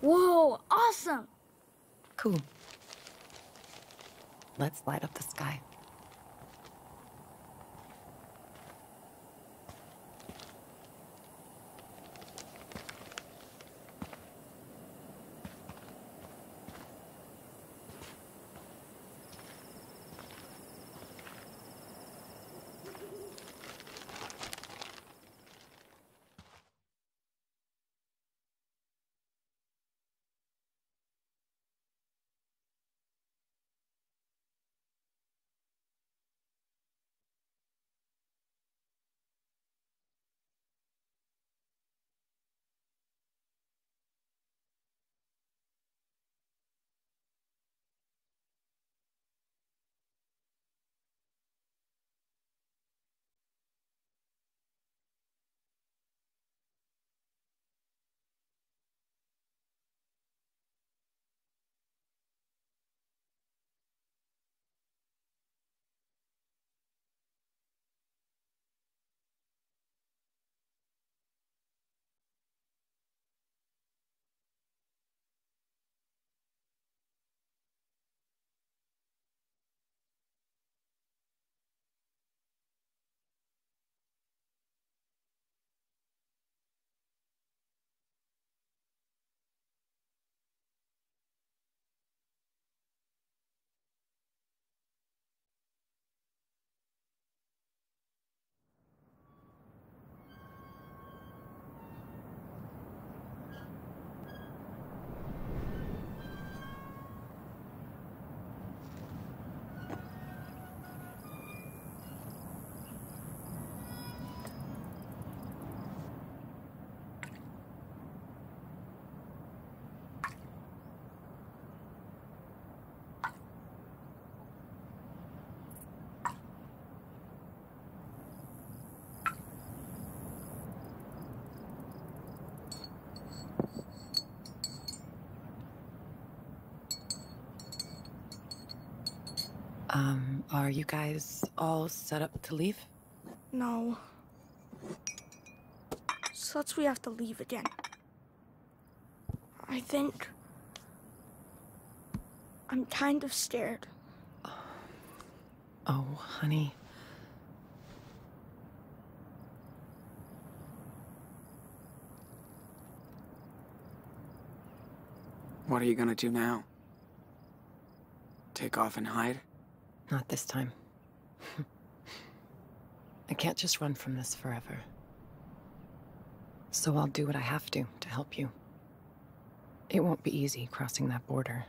Whoa, awesome! Cool. Let's light up the sky. Um, are you guys all set up to leave? No. Such we have to leave again. I think. I'm kind of scared. Oh, honey. What are you gonna do now? Take off and hide? Not this time. I can't just run from this forever. So I'll do what I have to to help you. It won't be easy crossing that border.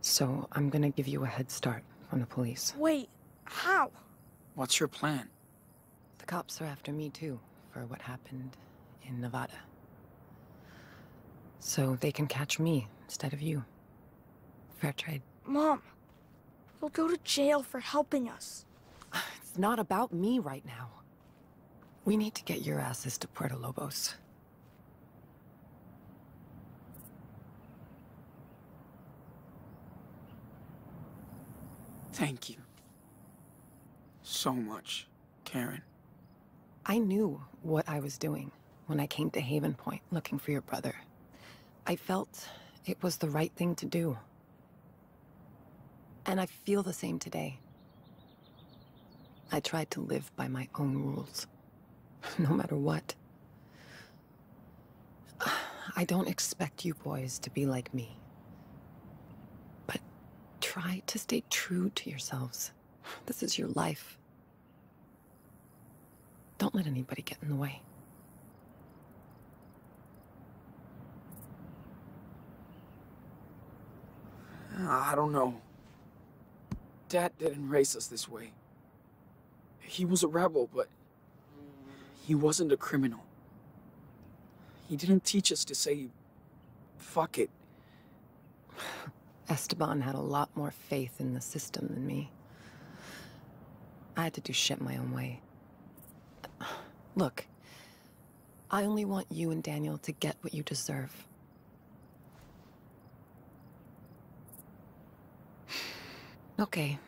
So I'm gonna give you a head start on the police. Wait, how? What's your plan? The cops are after me too, for what happened in Nevada. So they can catch me instead of you. Fair trade. Mom, you'll go to jail for helping us. It's not about me right now. We need to get your asses to Puerto Lobos. Thank you. So much, Karen. I knew what I was doing when I came to Haven Point looking for your brother. I felt it was the right thing to do. And I feel the same today. I tried to live by my own rules, no matter what. I don't expect you boys to be like me. But try to stay true to yourselves. This is your life. Don't let anybody get in the way. I don't know. Dad didn't raise us this way. He was a rebel, but he wasn't a criminal. He didn't teach us to say, fuck it. Esteban had a lot more faith in the system than me. I had to do shit my own way. Look, I only want you and Daniel to get what you deserve. Okay.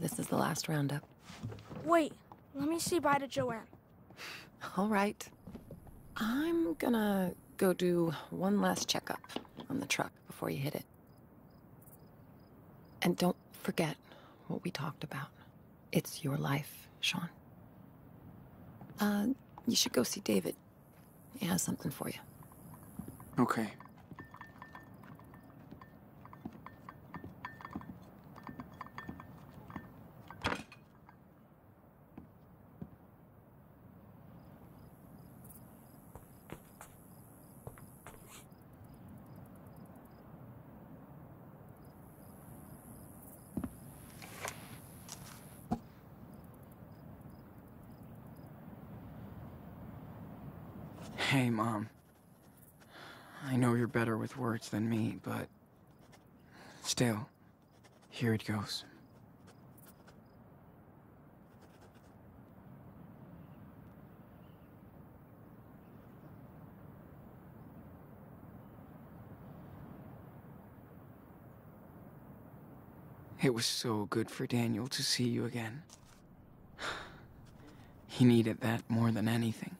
This is the last roundup. Wait, let me say bye to Joanne. All right. I'm gonna go do one last checkup on the truck before you hit it. And don't forget what we talked about. It's your life, Sean. Uh, you should go see David. He has something for you. Okay. Hey, Mom. I know you're better with words than me, but... Still, here it goes. It was so good for Daniel to see you again. He needed that more than anything.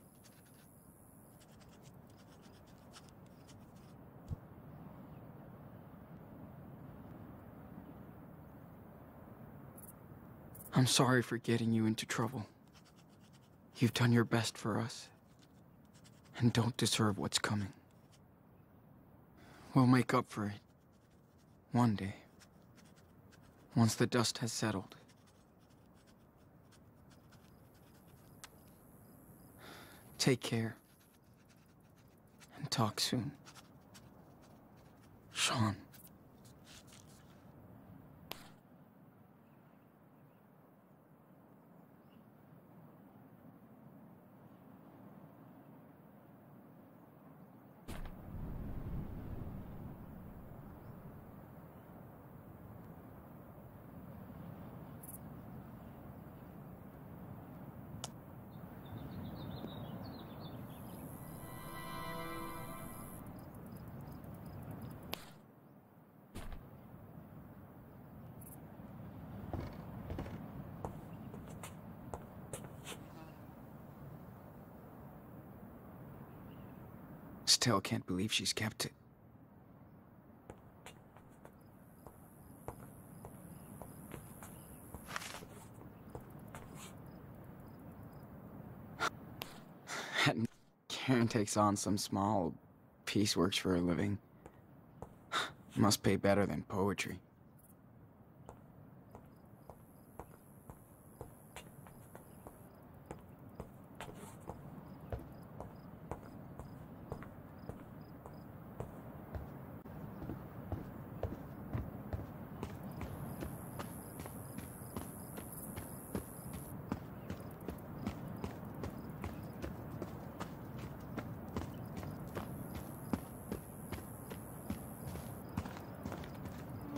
I'm sorry for getting you into trouble. You've done your best for us, and don't deserve what's coming. We'll make up for it. One day. Once the dust has settled. Take care. And talk soon. Sean. Still can't believe she's kept it. Karen takes on some small pieceworks for a living. Must pay better than poetry.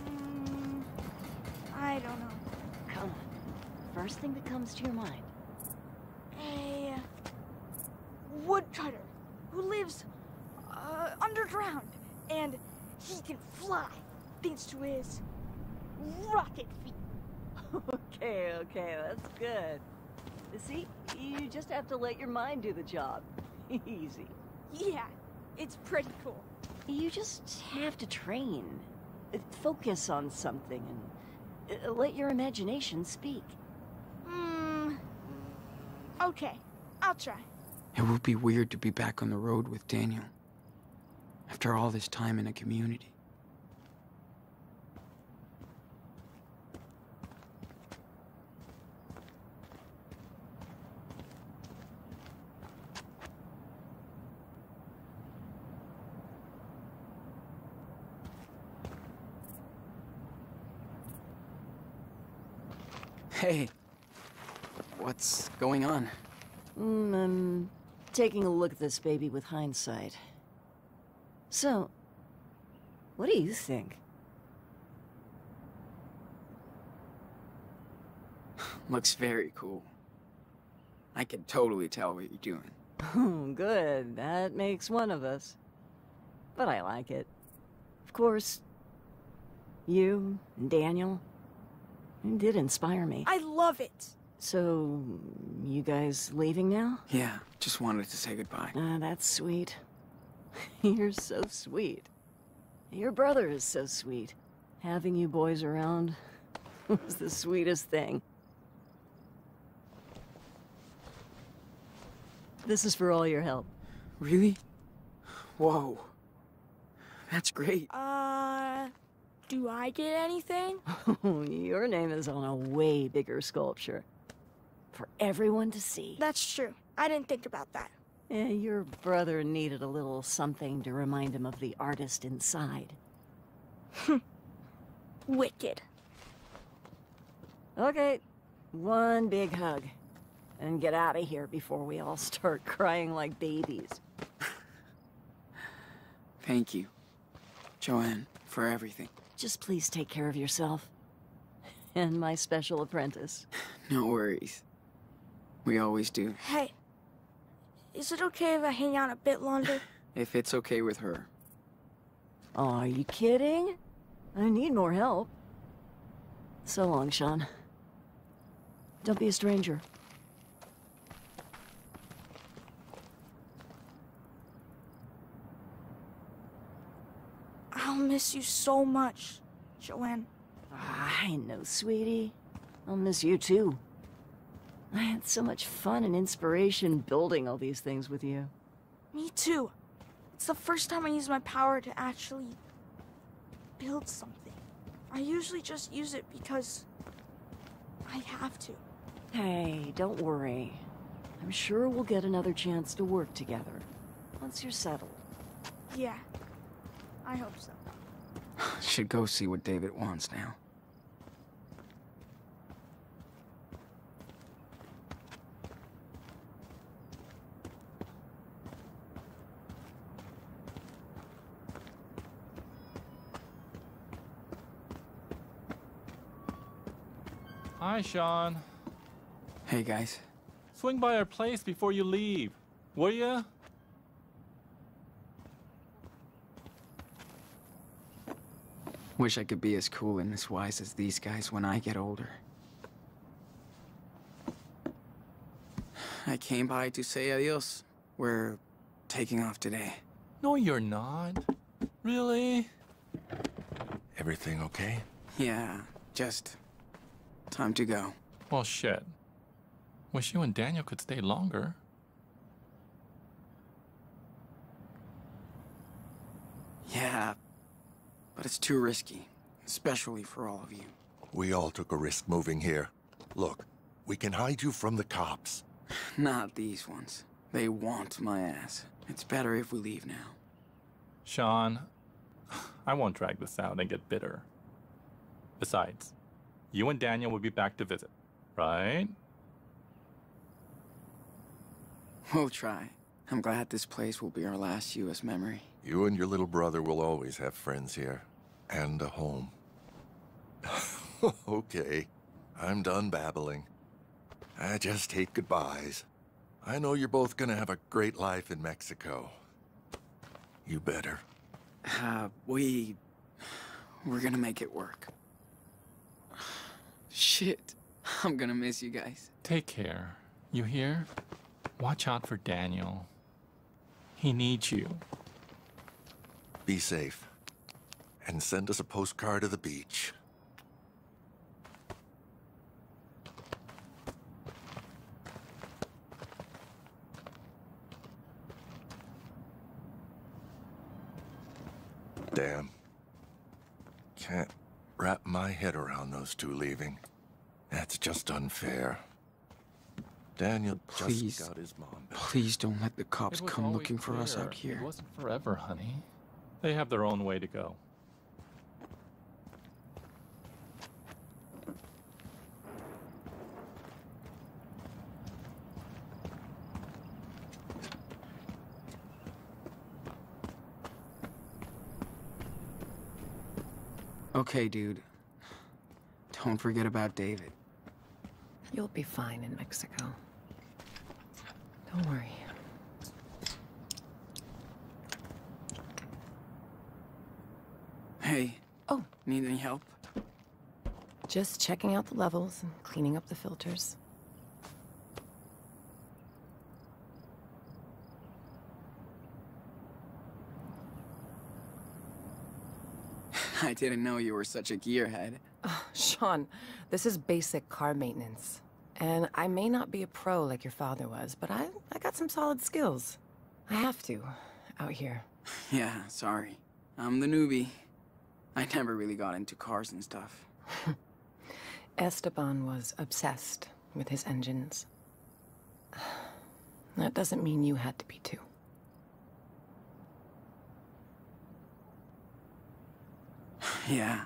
Mm, I don't know. Come on. First thing that comes to your mind. A woodcutter who lives uh, underground and he can fly thanks to his rocket feet. Okay, okay, that's good. See, you just have to let your mind do the job. Easy. Yeah, it's pretty cool. You just have to train. Focus on something and uh, let your imagination speak. Hmm. Okay, I'll try. It would be weird to be back on the road with Daniel. After all this time in a community. Hey, what's going on? Mm, I'm taking a look at this baby with hindsight. So, what do you think? Looks very cool. I can totally tell what you're doing. Oh, good. That makes one of us. But I like it. Of course, you and Daniel you did inspire me. I love it. So, you guys leaving now? Yeah, just wanted to say goodbye. Ah, that's sweet. You're so sweet. Your brother is so sweet. Having you boys around was the sweetest thing. This is for all your help. Really? Whoa. That's great. Uh, do I get anything? your name is on a way bigger sculpture. For everyone to see. That's true. I didn't think about that. Eh, your brother needed a little something to remind him of the artist inside. Wicked. Okay, one big hug. And get out of here before we all start crying like babies. Thank you, Joanne, for everything. Just please take care of yourself. And my special apprentice. No worries. We always do. Hey, is it okay if I hang out a bit longer? If it's okay with her. Oh, are you kidding? I need more help. So long, Sean. Don't be a stranger. Miss you so much, Joanne. I know, sweetie. I'll miss you too. I had so much fun and inspiration building all these things with you. Me too. It's the first time I use my power to actually build something. I usually just use it because I have to. Hey, don't worry. I'm sure we'll get another chance to work together. Once you're settled. Yeah, I hope so. Should go see what David wants now. Hi, Sean. Hey, guys. Swing by our place before you leave, will ya? Wish I could be as cool and as wise as these guys when I get older. I came by to say adios. We're taking off today. No, you're not. Really? Everything okay? Yeah, just time to go. Well, shit. Wish you and Daniel could stay longer. Yeah, but it's too risky, especially for all of you. We all took a risk moving here. Look, we can hide you from the cops. Not these ones. They want my ass. It's better if we leave now. Sean, I won't drag this out and get bitter. Besides, you and Daniel will be back to visit, right? We'll try. I'm glad this place will be our last U.S. memory. You and your little brother will always have friends here. And a home. okay. I'm done babbling. I just hate goodbyes. I know you're both gonna have a great life in Mexico. You better. Uh, we... We're gonna make it work. Shit. I'm gonna miss you guys. Take care. You hear? Watch out for Daniel. He needs you. Be safe. And send us a postcard of the beach. Damn. Can't wrap my head around those two leaving. That's just unfair. Daniel Please. just got his mom back. Please don't let the cops come always looking for us out here. It wasn't forever, honey. They have their own way to go. Okay, dude. Don't forget about David. You'll be fine in Mexico. Don't worry. Hey. Oh. Need any help? Just checking out the levels and cleaning up the filters. I didn't know you were such a gearhead. Oh, Sean, this is basic car maintenance. And I may not be a pro like your father was, but I, I got some solid skills. I have to, out here. Yeah, sorry. I'm the newbie. I never really got into cars and stuff. Esteban was obsessed with his engines. That doesn't mean you had to be too. Yeah.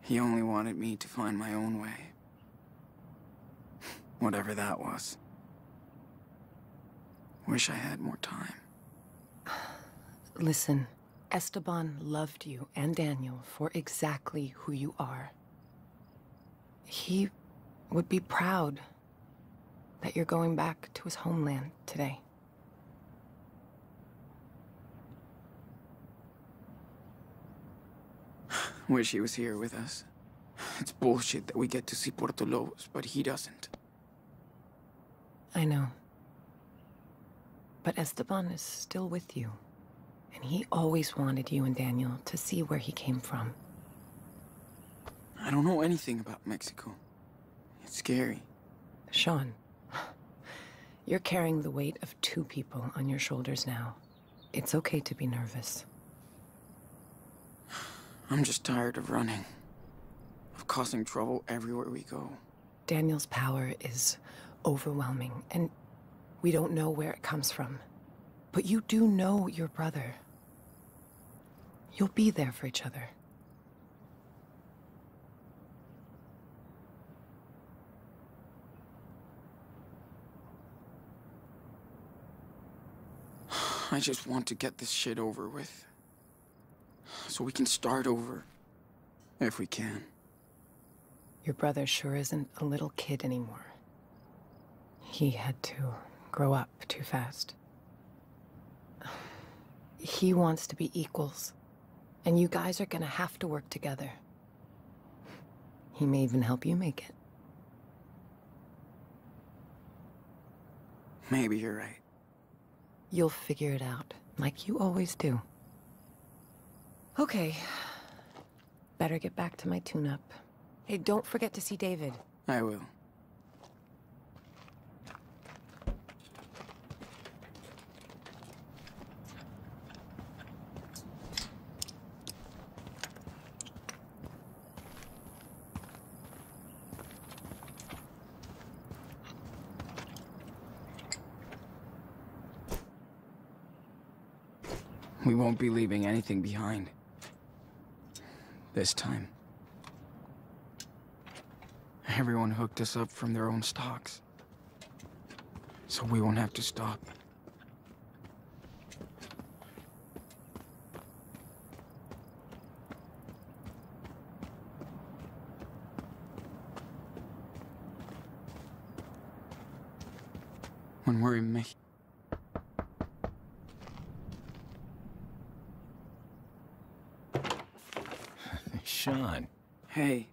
He only wanted me to find my own way. Whatever that was. Wish I had more time. Listen, Esteban loved you and Daniel for exactly who you are. He would be proud that you're going back to his homeland today. Wish he was here with us. It's bullshit that we get to see Puerto Lobos, but he doesn't. I know. But Esteban is still with you. And he always wanted you and Daniel to see where he came from. I don't know anything about Mexico. It's scary. Sean, you're carrying the weight of two people on your shoulders now. It's okay to be nervous. I'm just tired of running. Of causing trouble everywhere we go. Daniel's power is overwhelming, and we don't know where it comes from. But you do know your brother. You'll be there for each other. I just want to get this shit over with. So we can start over. If we can. Your brother sure isn't a little kid anymore. He had to grow up too fast. He wants to be equals. And you guys are gonna have to work together. He may even help you make it. Maybe you're right. You'll figure it out, like you always do. Okay. Better get back to my tune-up. Hey, don't forget to see David. I will. We won't be leaving anything behind. This time. Everyone hooked us up from their own stocks. So we won't have to stop. When we're in Mexico. Sean. Hey.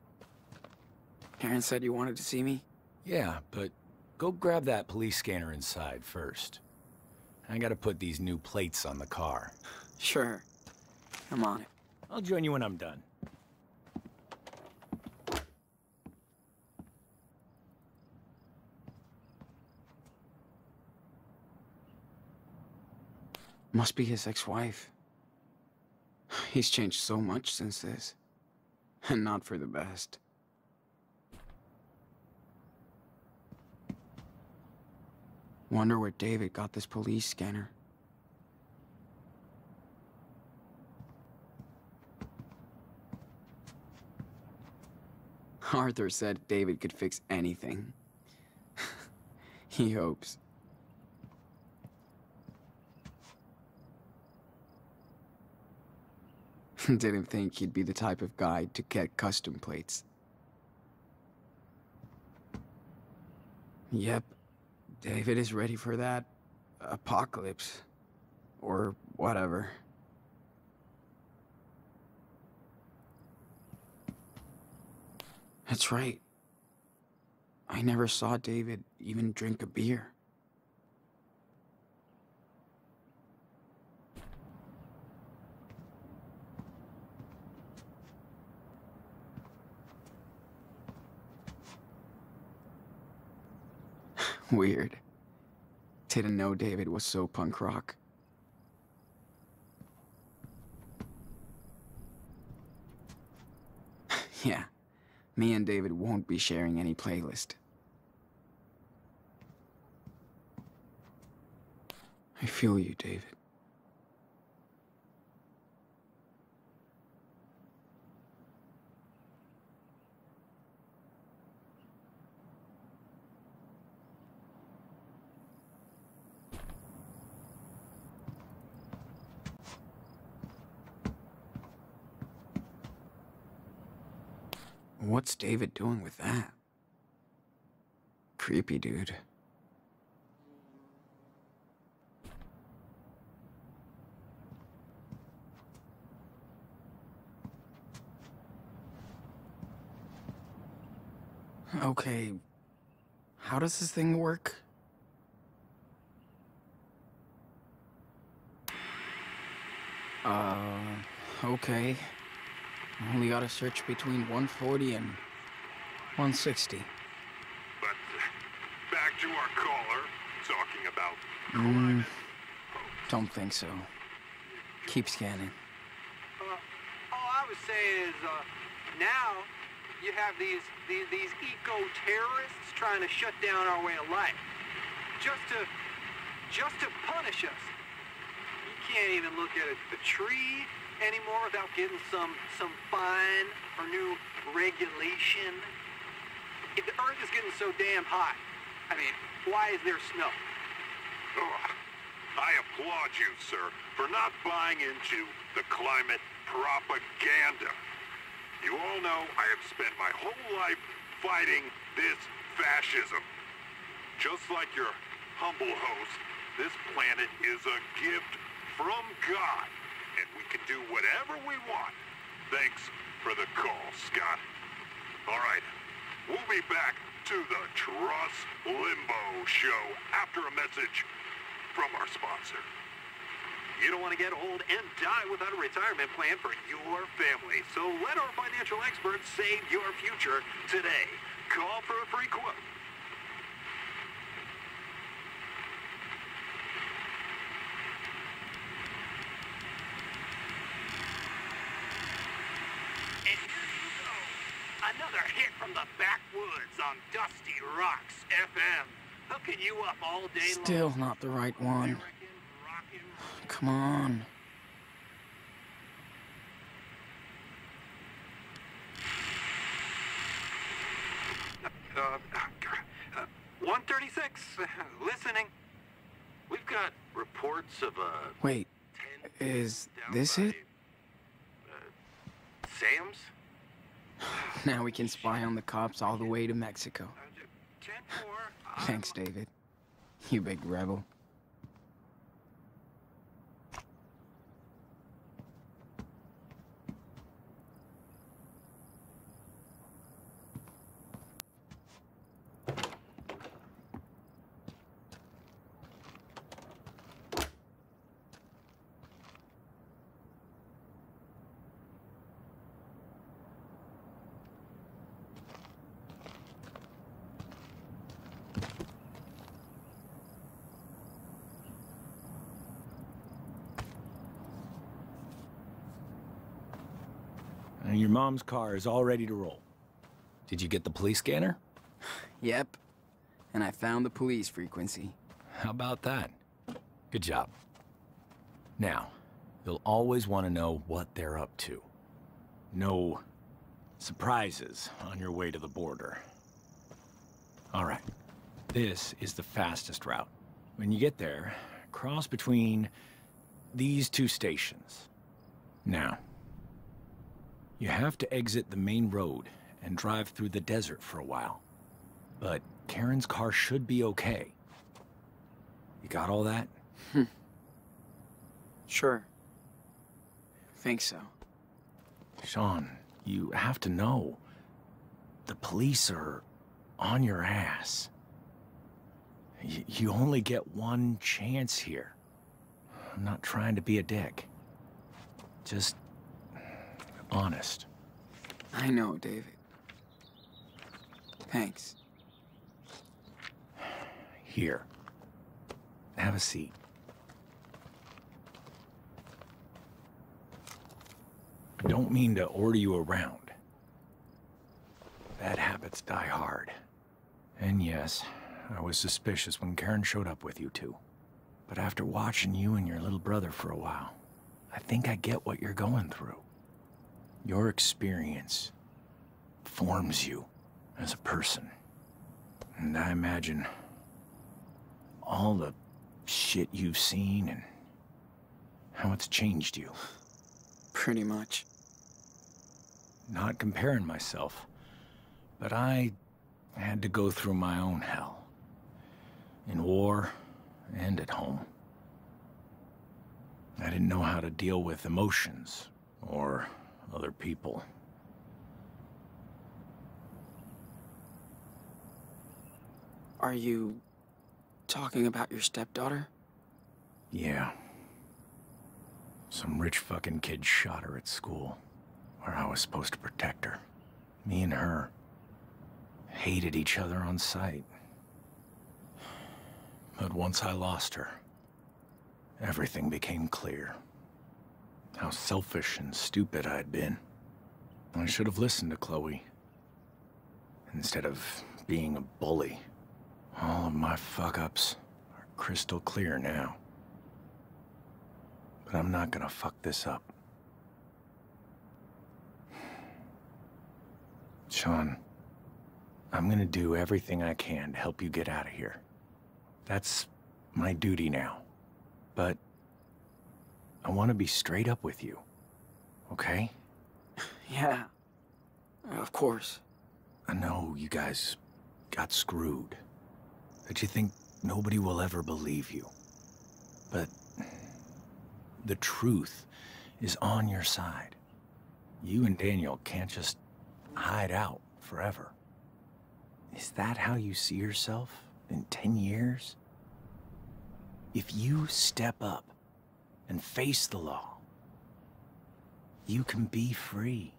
Karen said you wanted to see me? Yeah, but go grab that police scanner inside first. I gotta put these new plates on the car. Sure. I'm on it. I'll join you when I'm done. Must be his ex-wife. He's changed so much since this. And not for the best. Wonder where David got this police scanner. Arthur said David could fix anything. he hopes. Didn't think he'd be the type of guy to get custom plates. Yep, David is ready for that apocalypse. Or whatever. That's right. I never saw David even drink a beer. Weird. Didn't know David was so punk rock. yeah, me and David won't be sharing any playlist. I feel you, David. What's David doing with that? Creepy dude. Okay, how does this thing work? Uh, okay. Only gotta search between 140 and 160. But uh, back to our caller, talking about Mm, don't think so. Keep scanning. Uh, all I was saying is, uh, now you have these, these, these eco-terrorists trying to shut down our way of life. Just to, just to punish us. You can't even look at a, a tree anymore without getting some, some fine or new regulation. If the earth is getting so damn hot, I mean, why is there snow? Ugh. I applaud you, sir, for not buying into the climate propaganda. You all know I have spent my whole life fighting this fascism. Just like your humble host, this planet is a gift from God, and we can do whatever we want. Thanks for the call, Scott. All right, we'll be back to the Truss Limbo Show after a message from our sponsor. You don't want to get old and die without a retirement plan for your family. So let our financial experts save your future today. Call for a free quote. And here you go. Another hit from the backwoods on Dusty Rocks FM. Hooking you up all day long. Still not the right one. American. Come on. Uh, uh, 136, uh, listening. We've got reports of a. Wait, is this it? Uh, Sam's? Now we can spy on the cops all the way to Mexico. Uh, 10 4. Thanks, David. You big rebel. Mom's car is all ready to roll. Did you get the police scanner? Yep. And I found the police frequency. How about that? Good job. Now, you'll always want to know what they're up to. No surprises on your way to the border. All right. This is the fastest route. When you get there, cross between these two stations. Now, you have to exit the main road and drive through the desert for a while. But Karen's car should be okay. You got all that? Hmm. Sure. Think so. Sean, you have to know. The police are on your ass. Y you only get one chance here. I'm not trying to be a dick. Just honest. I know, David. Thanks. Here. Have a seat. I don't mean to order you around. Bad habits die hard. And yes, I was suspicious when Karen showed up with you two. But after watching you and your little brother for a while, I think I get what you're going through. Your experience forms you as a person. And I imagine all the shit you've seen and how it's changed you. Pretty much. Not comparing myself, but I had to go through my own hell. In war and at home. I didn't know how to deal with emotions or other people. Are you talking about your stepdaughter? Yeah. Some rich fucking kid shot her at school, where I was supposed to protect her. Me and her hated each other on sight. But once I lost her, everything became clear. How selfish and stupid I'd been. I should have listened to Chloe. Instead of being a bully. All of my fuck-ups are crystal clear now. But I'm not gonna fuck this up. Sean, I'm gonna do everything I can to help you get out of here. That's my duty now. But I want to be straight up with you. Okay? Yeah. Of course. I know you guys got screwed. That you think nobody will ever believe you. But the truth is on your side. You and Daniel can't just hide out forever. Is that how you see yourself in 10 years? If you step up and face the law, you can be free.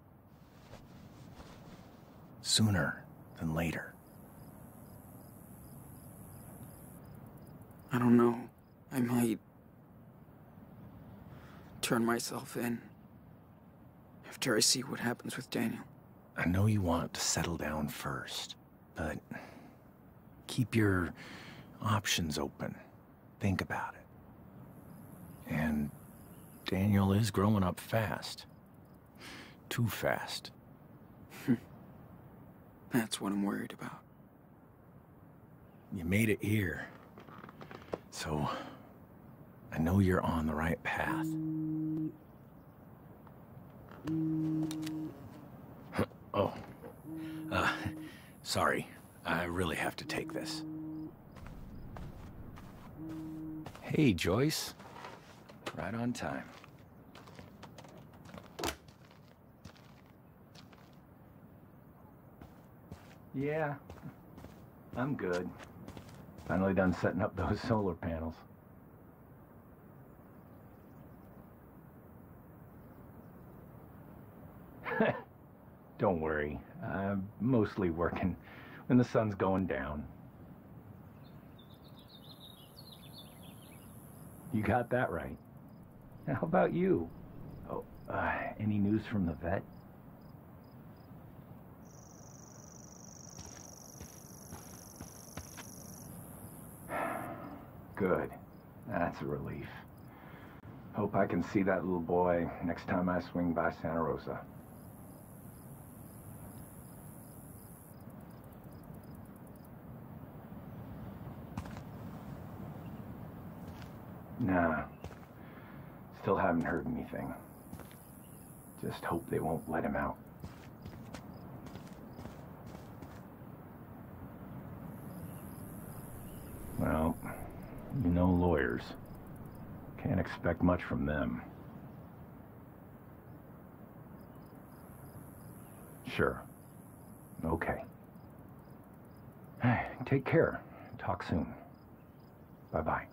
Sooner than later. I don't know. I might turn myself in after I see what happens with Daniel. I know you want to settle down first, but keep your options open. Think about it. And Daniel is growing up fast. Too fast. That's what I'm worried about. You made it here. So, I know you're on the right path. oh. Uh, sorry. I really have to take this. Hey, Joyce. Right on time. Yeah, I'm good. Finally done setting up those solar panels. Don't worry. I'm mostly working when the sun's going down. You got that right. How about you? Oh, uh, any news from the vet? Good. That's a relief. Hope I can see that little boy next time I swing by Santa Rosa. Nah. Still haven't heard anything. Just hope they won't let him out. Well, you know lawyers. Can't expect much from them. Sure. Okay. Take care. Talk soon. Bye-bye.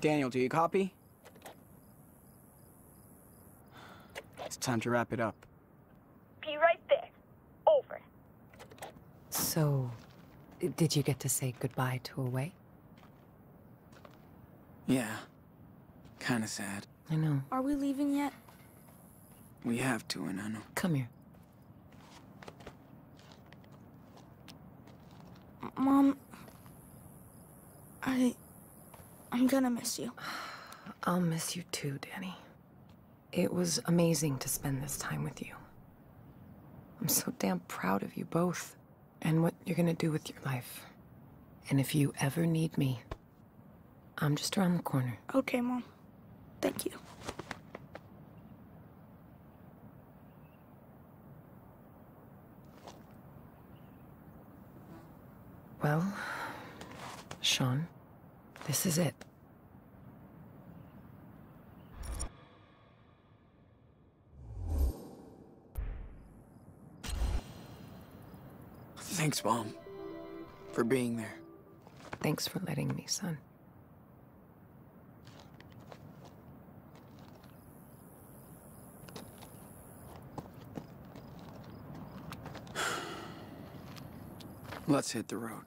Daniel, do you copy? It's time to wrap it up. Be right there. Over. So, did you get to say goodbye to Away? Yeah. Kinda sad. I know. Are we leaving yet? We have to, and I know. Come here. Mom, I. I'm gonna miss you. I'll miss you too, Danny. It was amazing to spend this time with you. I'm so damn proud of you both and what you're gonna do with your life. And if you ever need me, I'm just around the corner. Okay, Mom. Thank you. Well, Sean, this is it. Thanks, Mom. For being there. Thanks for letting me, son. Let's hit the road.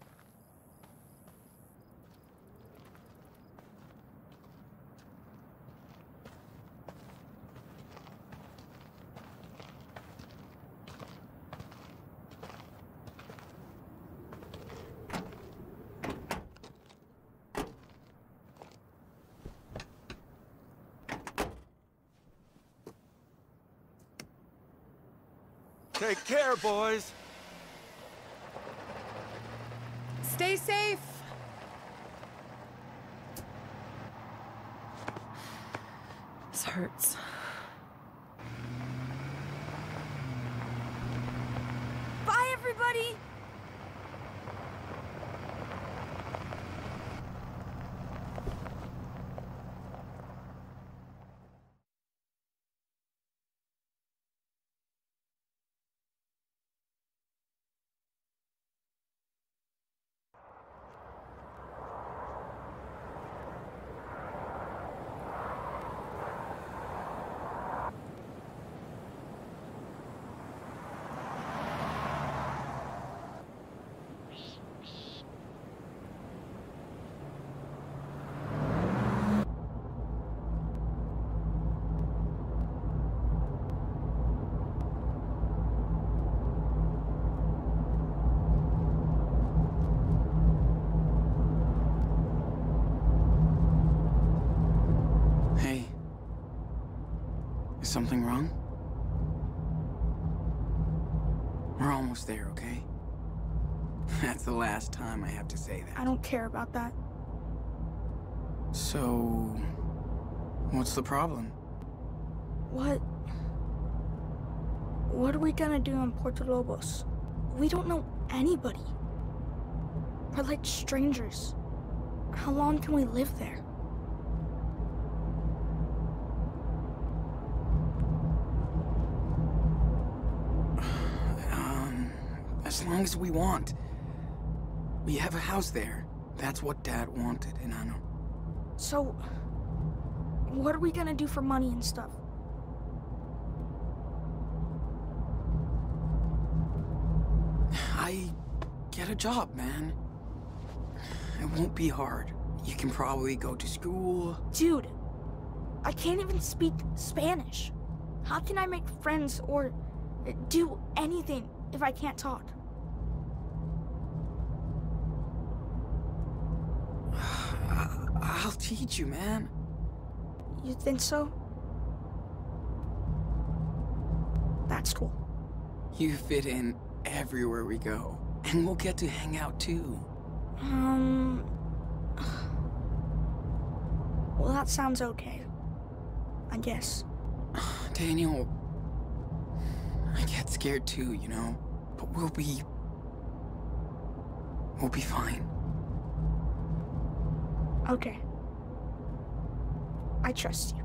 Take care, boys. Stay safe. This hurts. Bye, everybody! Hey. Is something wrong? We're almost there, okay? That's the last time I have to say that. I don't care about that. So... What's the problem? What? What are we gonna do in Puerto Lobos? We don't know anybody. We're like strangers. How long can we live there? Long as we want. We have a house there. That's what Dad wanted, and I know. So, what are we gonna do for money and stuff? I get a job, man. It won't be hard. You can probably go to school. Dude, I can't even speak Spanish. How can I make friends or uh, do anything if I can't talk? Teach you, man. You think so? That's cool. You fit in everywhere we go. And we'll get to hang out too. Um. Well, that sounds okay. I guess. Daniel, I get scared too, you know? But we'll be. We'll be fine. Okay. I trust you.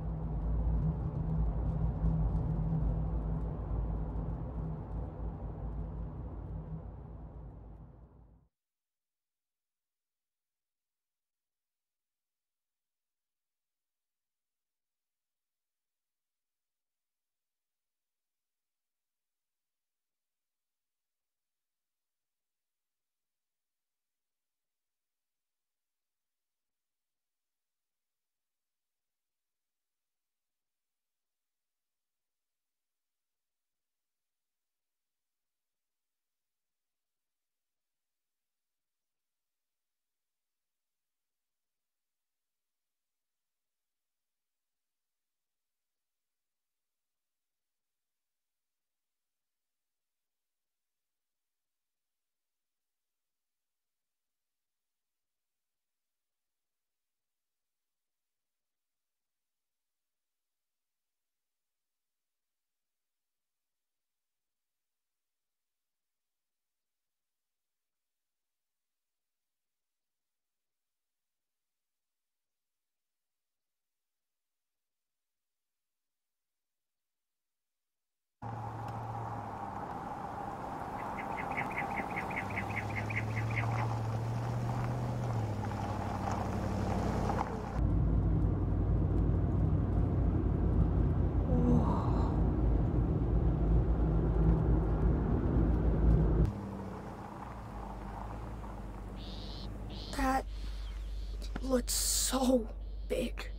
So big.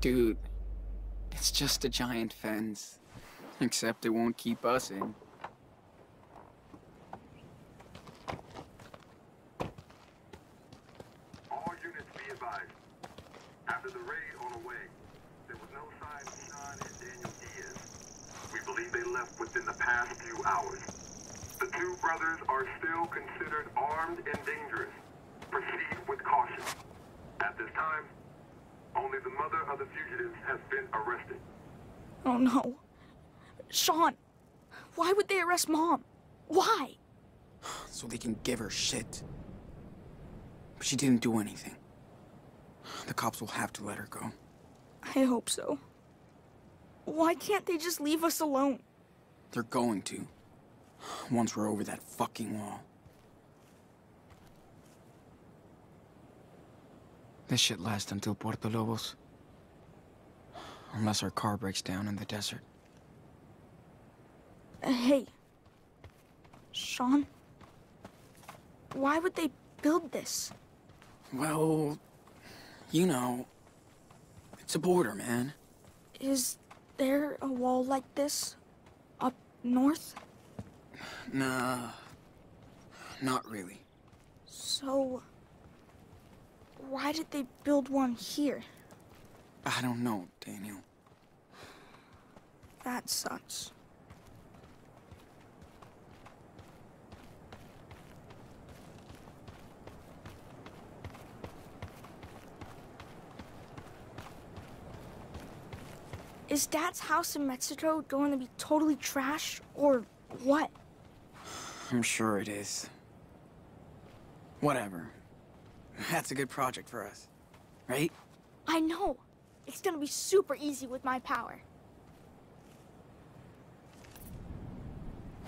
Dude, it's just a giant fence. Except it won't keep us in. All units be advised. After the raid on the way, there was no sign of Sean and Daniel Diaz. We believe they left within the past few hours. The two brothers are still considered armed and dangerous. Proceed with caution. At this time, only the mother of the fugitives has been arrested. Oh no. Sean, why would they arrest Mom? Why? Give her shit. But she didn't do anything. The cops will have to let her go. I hope so. Why can't they just leave us alone? They're going to. Once we're over that fucking wall. This shit lasts until Puerto Lobos. Unless our car breaks down in the desert. Uh, hey. Sean? Why would they build this? Well, you know, it's a border, man. Is there a wall like this up north? Nah, not really. So, why did they build one here? I don't know, Daniel. That sucks. Is Dad's house in Mexico going to be totally trash, or what? I'm sure it is. Whatever. That's a good project for us, right? I know. It's gonna be super easy with my power.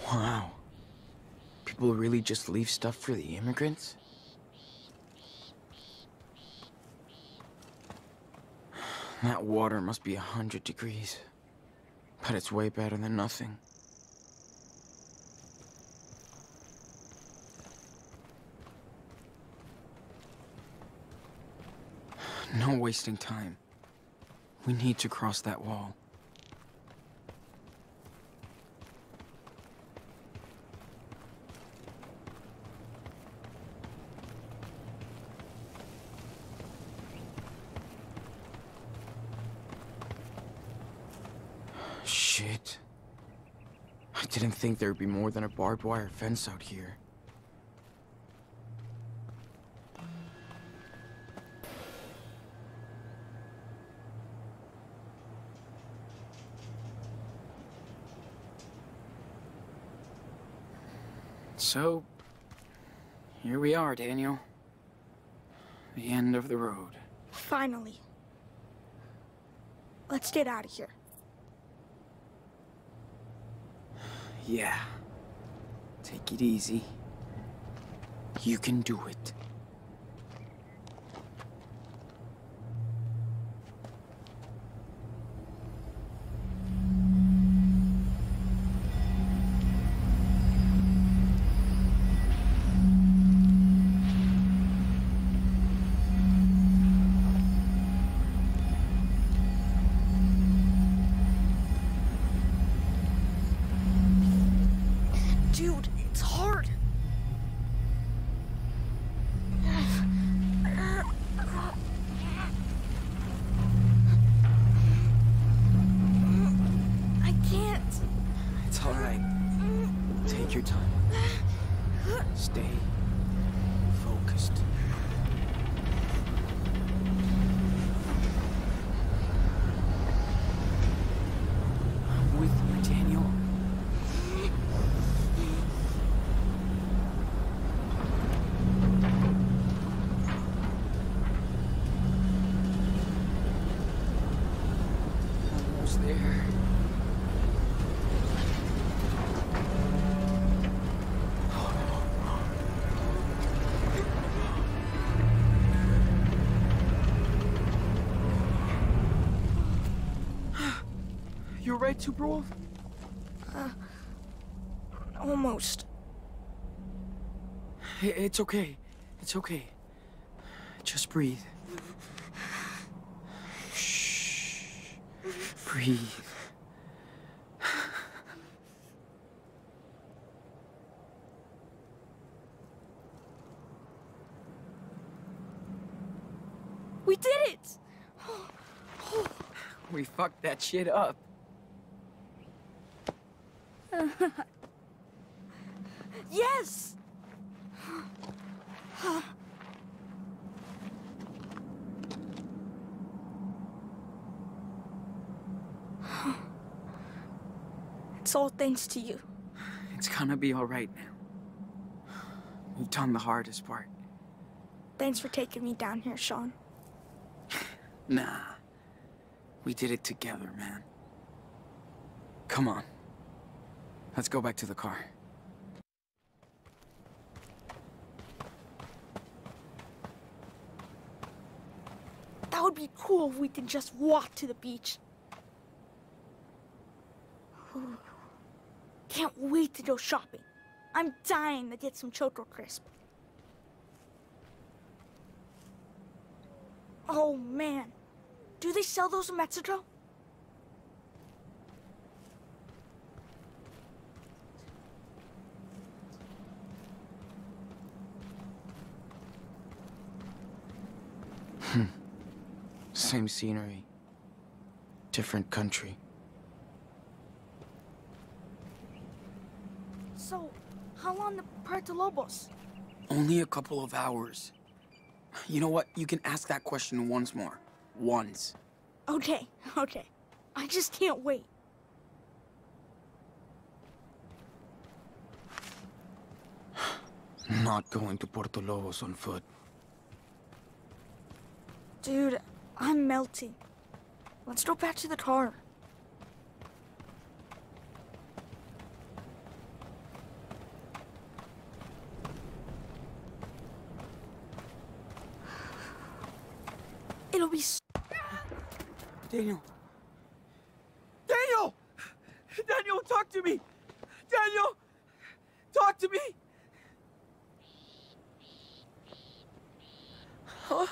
Wow. People really just leave stuff for the immigrants? That water must be a hundred degrees. But it's way better than nothing. No wasting time. We need to cross that wall. Shit. I didn't think there'd be more than a barbed wire fence out here. So, here we are, Daniel. The end of the road. Finally. Let's get out of here. Yeah. Take it easy. You can do it. Super uh, Wolf? Almost. It's okay. It's okay. Just breathe. Shh. Breathe. We did it! We fucked that shit up. Yes! It's all thanks to you. It's gonna be alright now. We've done the hardest part. Thanks for taking me down here, Sean. Nah. We did it together, man. Come on. Let's go back to the car. That would be cool if we could just walk to the beach. Can't wait to go shopping. I'm dying to get some Choco Crisp. Oh man, do they sell those in Mexico? Same scenery. Different country. So, how long to Puerto Lobos? Only a couple of hours. You know what? You can ask that question once more. Once. Okay, okay. I just can't wait. Not going to Puerto Lobos on foot. Dude, I'm melting. Let's go back to the car. It'll be s Daniel. Daniel! Daniel, talk to me! Daniel! Talk to me! Huh?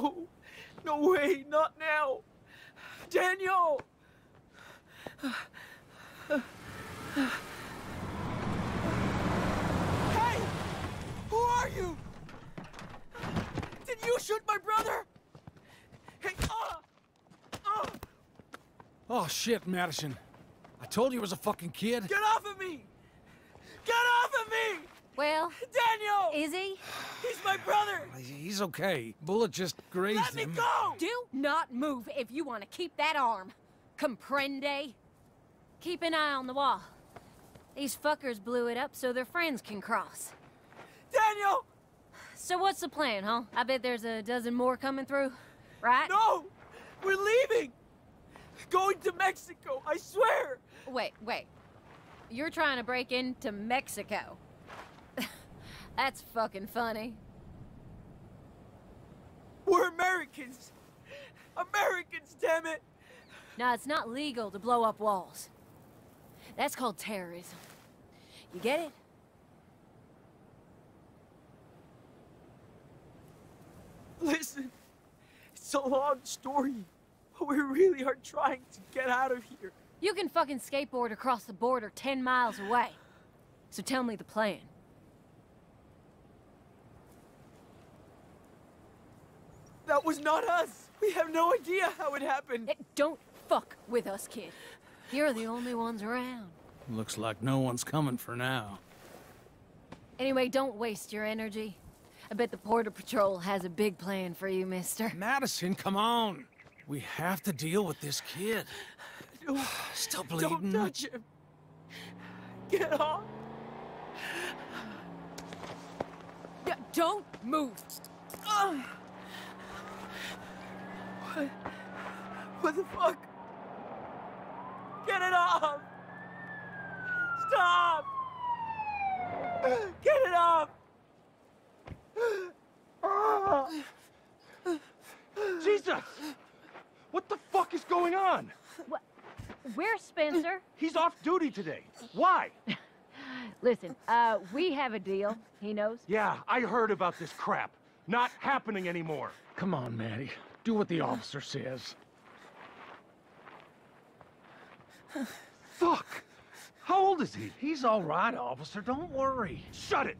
No. No way, not now. Daniel! Hey! Who are you? Did you shoot my brother? Hey, uh, uh, Oh shit, Madison. I told you it was a fucking kid. get off of me! Get off of me! Well, Daniel! is he? He's my brother! He's okay. Bullet just grazed him. Let me him. go! Do not move if you want to keep that arm. Comprende? Keep an eye on the wall. These fuckers blew it up so their friends can cross. Daniel! So what's the plan, huh? I bet there's a dozen more coming through, right? No! We're leaving! Going to Mexico, I swear! Wait, wait. You're trying to break into Mexico. That's fucking funny. We're Americans! Americans, damn it! Now, it's not legal to blow up walls. That's called terrorism. You get it? Listen, it's a long story, but we really are trying to get out of here. You can fucking skateboard across the border 10 miles away. So tell me the plan. That was not us! We have no idea how it happened! Don't fuck with us, kid. You're the only ones around. Looks like no one's coming for now. Anyway, don't waste your energy. I bet the Border Patrol has a big plan for you, mister. Madison, come on. We have to deal with this kid. No, Still don't bleeding. touch him! Get off! D- don't move! Ugh. What? What the fuck? Get it off! Stop! Get it off! Jesus! What the fuck is going on? Where's Spencer? He's off duty today. Why? Listen, uh, we have a deal. He knows. Yeah, I heard about this crap. Not happening anymore. Come on, Maddie. Do what the officer says. Fuck! How old is he? He's all right, officer. Don't worry. Shut it!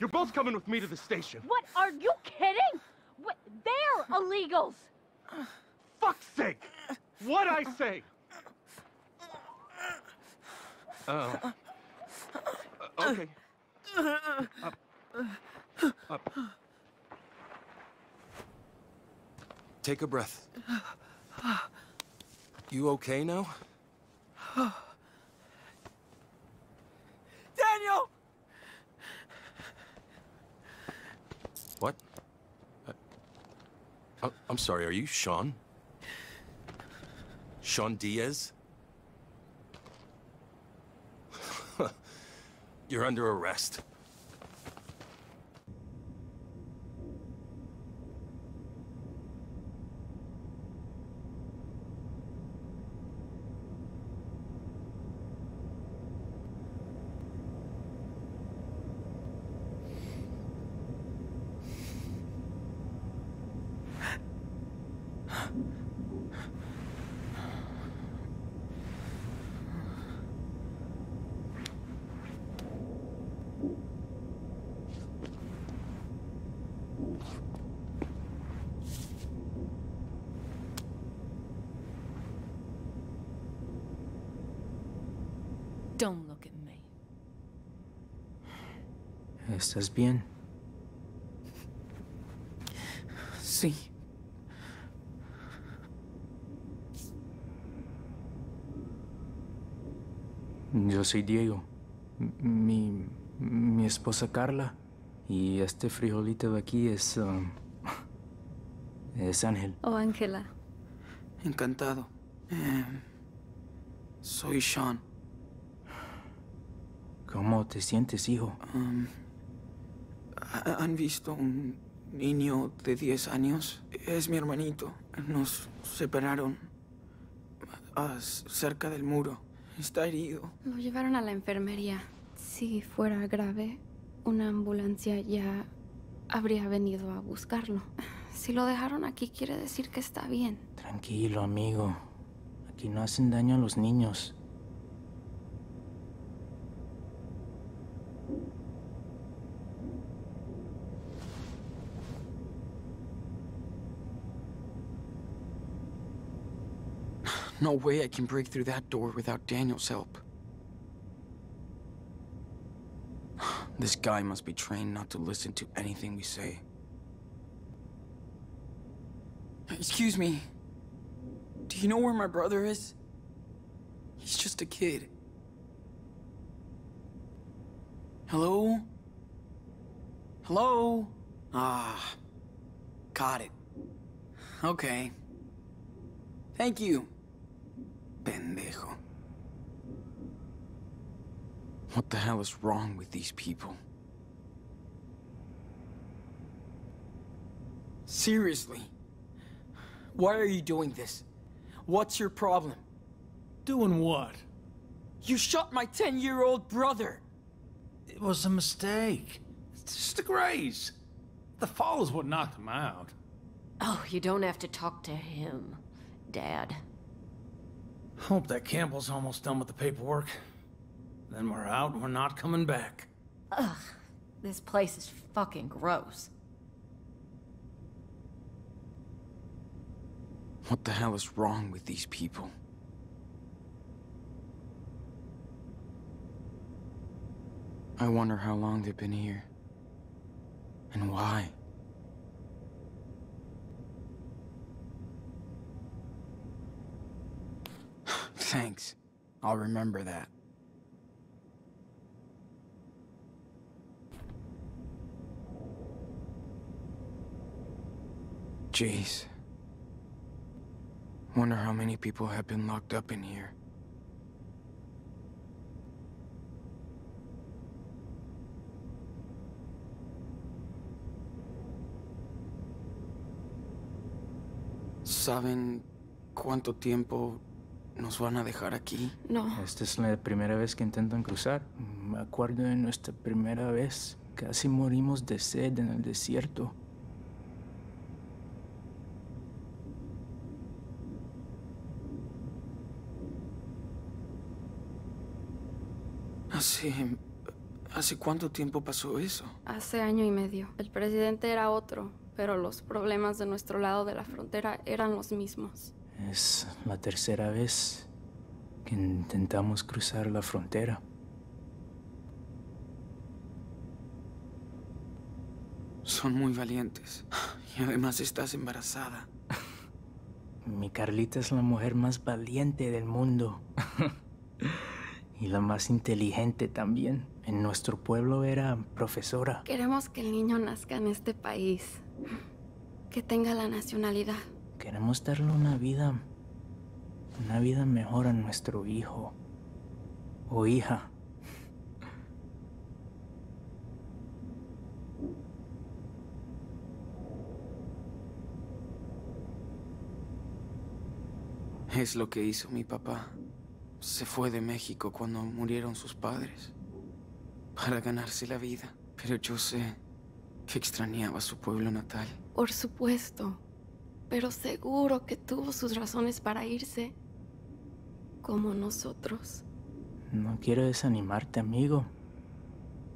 You're both coming with me to the station. What? Are you kidding? What? They're illegals. Fuck's sake! What I say? Oh. Uh, okay. Up. Up. Take a breath. You okay now? Daniel! What? Uh, oh, I'm sorry, are you Sean? Sean Diaz? You're under arrest. ¿Estás bien? Sí. Yo soy Diego. Mi, mi esposa Carla. Y este frijolito de aquí es... um, es Ángel. Oh, Ángela. Encantado. Eh, soy Sean. ¿Cómo te sientes, hijo? Um, ¿ha- ¿Han visto un niño de 10 años? Es mi hermanito. Nos separaron ah, cerca del muro. Está herido. Lo llevaron a la enfermería. Si fuera grave, una ambulancia ya habría venido a buscarlo. Si lo dejaron aquí, quiere decir que está bien. Tranquilo, amigo. Aquí no hacen daño a los niños. No way I can break through that door without Daniel's help. This guy must be trained not to listen to anything we say. Excuse me. Do you know where my brother is? He's just a kid. Hello? Hello? Ah. Got it. Okay. Thank you. Pendejo. What the hell is wrong with these people? Seriously. Why are you doing this? What's your problem? Doing what? You shot my 10-year-old brother! It was a mistake. It's just a graze. The fall is what knocked him out. Oh, you don't have to talk to him, Dad. Hope that Campbell's almost done with the paperwork. Then we're out and we're not coming back. Ugh, this place is fucking gross. What the hell is wrong with these people? I wonder how long they've been here. And why? Thanks. I'll remember that. Jeez. Wonder how many people have been locked up in here. ¿Saben cuánto tiempo ¿Nos van a dejar aquí? No. Esta es la primera vez que intentan cruzar. Me acuerdo de nuestra primera vez. Casi morimos de sed en el desierto. Hace... ¿Hace cuánto tiempo pasó eso? Hace año y medio. El presidente era otro, pero los problemas de nuestro lado de la frontera eran los mismos. Es la tercera vez que intentamos cruzar la frontera. Son muy valientes. Y además estás embarazada. Mi Carlita es la mujer más valiente del mundo. y la más inteligente también. En nuestro pueblo era profesora. Queremos que el niño nazca en este país. Que tenga la nacionalidad. Queremos darle una vida. Una vida mejor a nuestro hijo. O hija. Es lo que hizo mi papá. Se fue de México cuando murieron sus padres. Para ganarse la vida. Pero yo sé que extrañaba su pueblo natal. Por supuesto. Pero seguro que tuvo sus razones para irse. Como nosotros. No quiero desanimarte, amigo.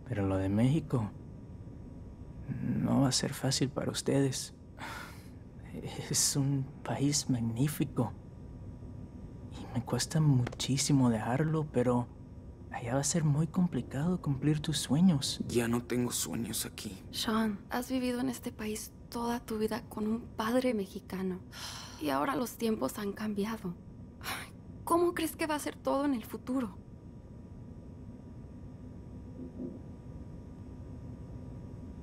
Pero lo de México no va a ser fácil para ustedes. Es un país magnífico. Y me cuesta muchísimo dejarlo, pero allá va a ser muy complicado cumplir tus sueños. Ya no tengo sueños aquí. Sean, has vivido en este país toda tu vida con un padre mexicano. Y ahora los tiempos han cambiado. ¿Cómo crees que va a ser todo en el futuro?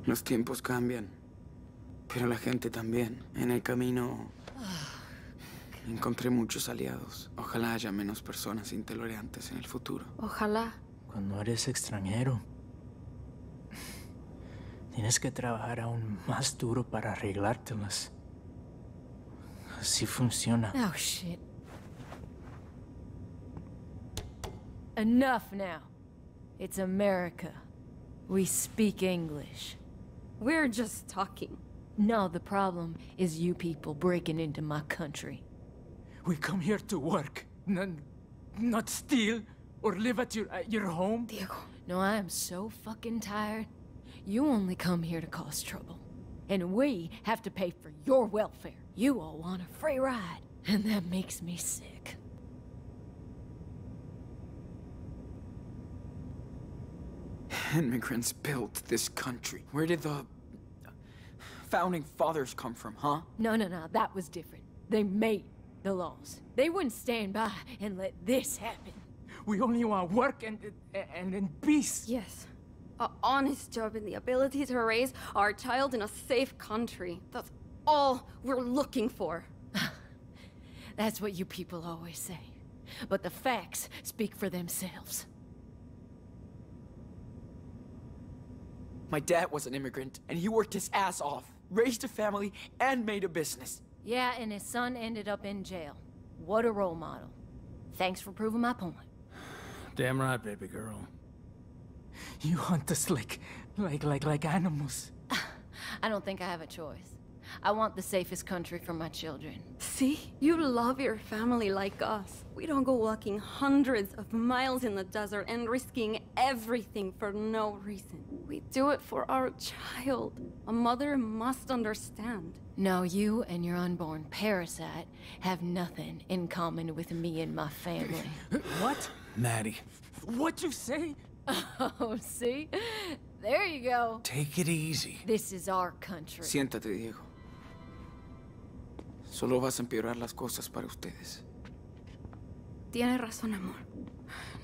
Los tiempos cambian. Pero la gente también. En el camino encontré muchos aliados. Ojalá haya menos personas intolerantes en el futuro. Ojalá. Cuando eres extranjero, tienes que trabajar aún más duro para arreglártelas. Así funciona. Oh, shit. Enough now. It's America. We speak English. We're just talking. No, the problem is you people breaking into my country. We come here to work, not, not steal or live at your, at your home. Diego. No, I am so fucking tired. You only come here to cause trouble. And we have to pay for your welfare. You all want a free ride. And that makes me sick. Immigrants built this country. Where did the founding fathers come from, huh? No, no, no, that was different. They made the laws. They wouldn't stand by and let this happen. We only want work and, and, and peace. Yes. A honest job and the ability to raise our child in a safe country. That's all we're looking for. That's what you people always say. But the facts speak for themselves. My dad was an immigrant, and he worked his ass off, raised a family, and made a business. Yeah, and his son ended up in jail. What a role model. Thanks for proving my point. Damn right, baby girl. You hunt us like, like, like, like animals. I don't think I have a choice. I want the safest country for my children. See? You love your family like us. We don't go walking hundreds of miles in the desert and risking everything for no reason. We do it for our child. A mother must understand. No, you and your unborn parasite have nothing in common with me and my family. what? Maddie. What you say? Oh, see? There you go. Take it easy. This is our country. Siéntate, Diego. Solo vas a empeorar las cosas para ustedes. Tiene razón, amor.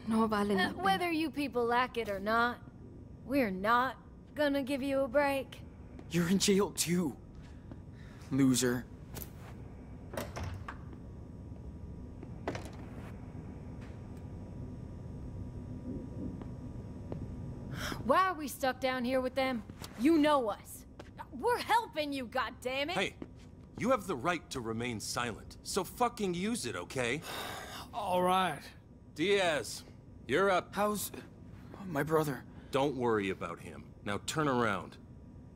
No vale Uh, la pena. whether you people like it or not, we're not gonna give you a break. You're in jail too. Loser. Why are we stuck down here with them? You know us. We're helping you, goddammit! Hey, you have the right to remain silent, so fucking use it, okay? All right. Diaz, you're up. How's my brother? Don't worry about him. Now turn around.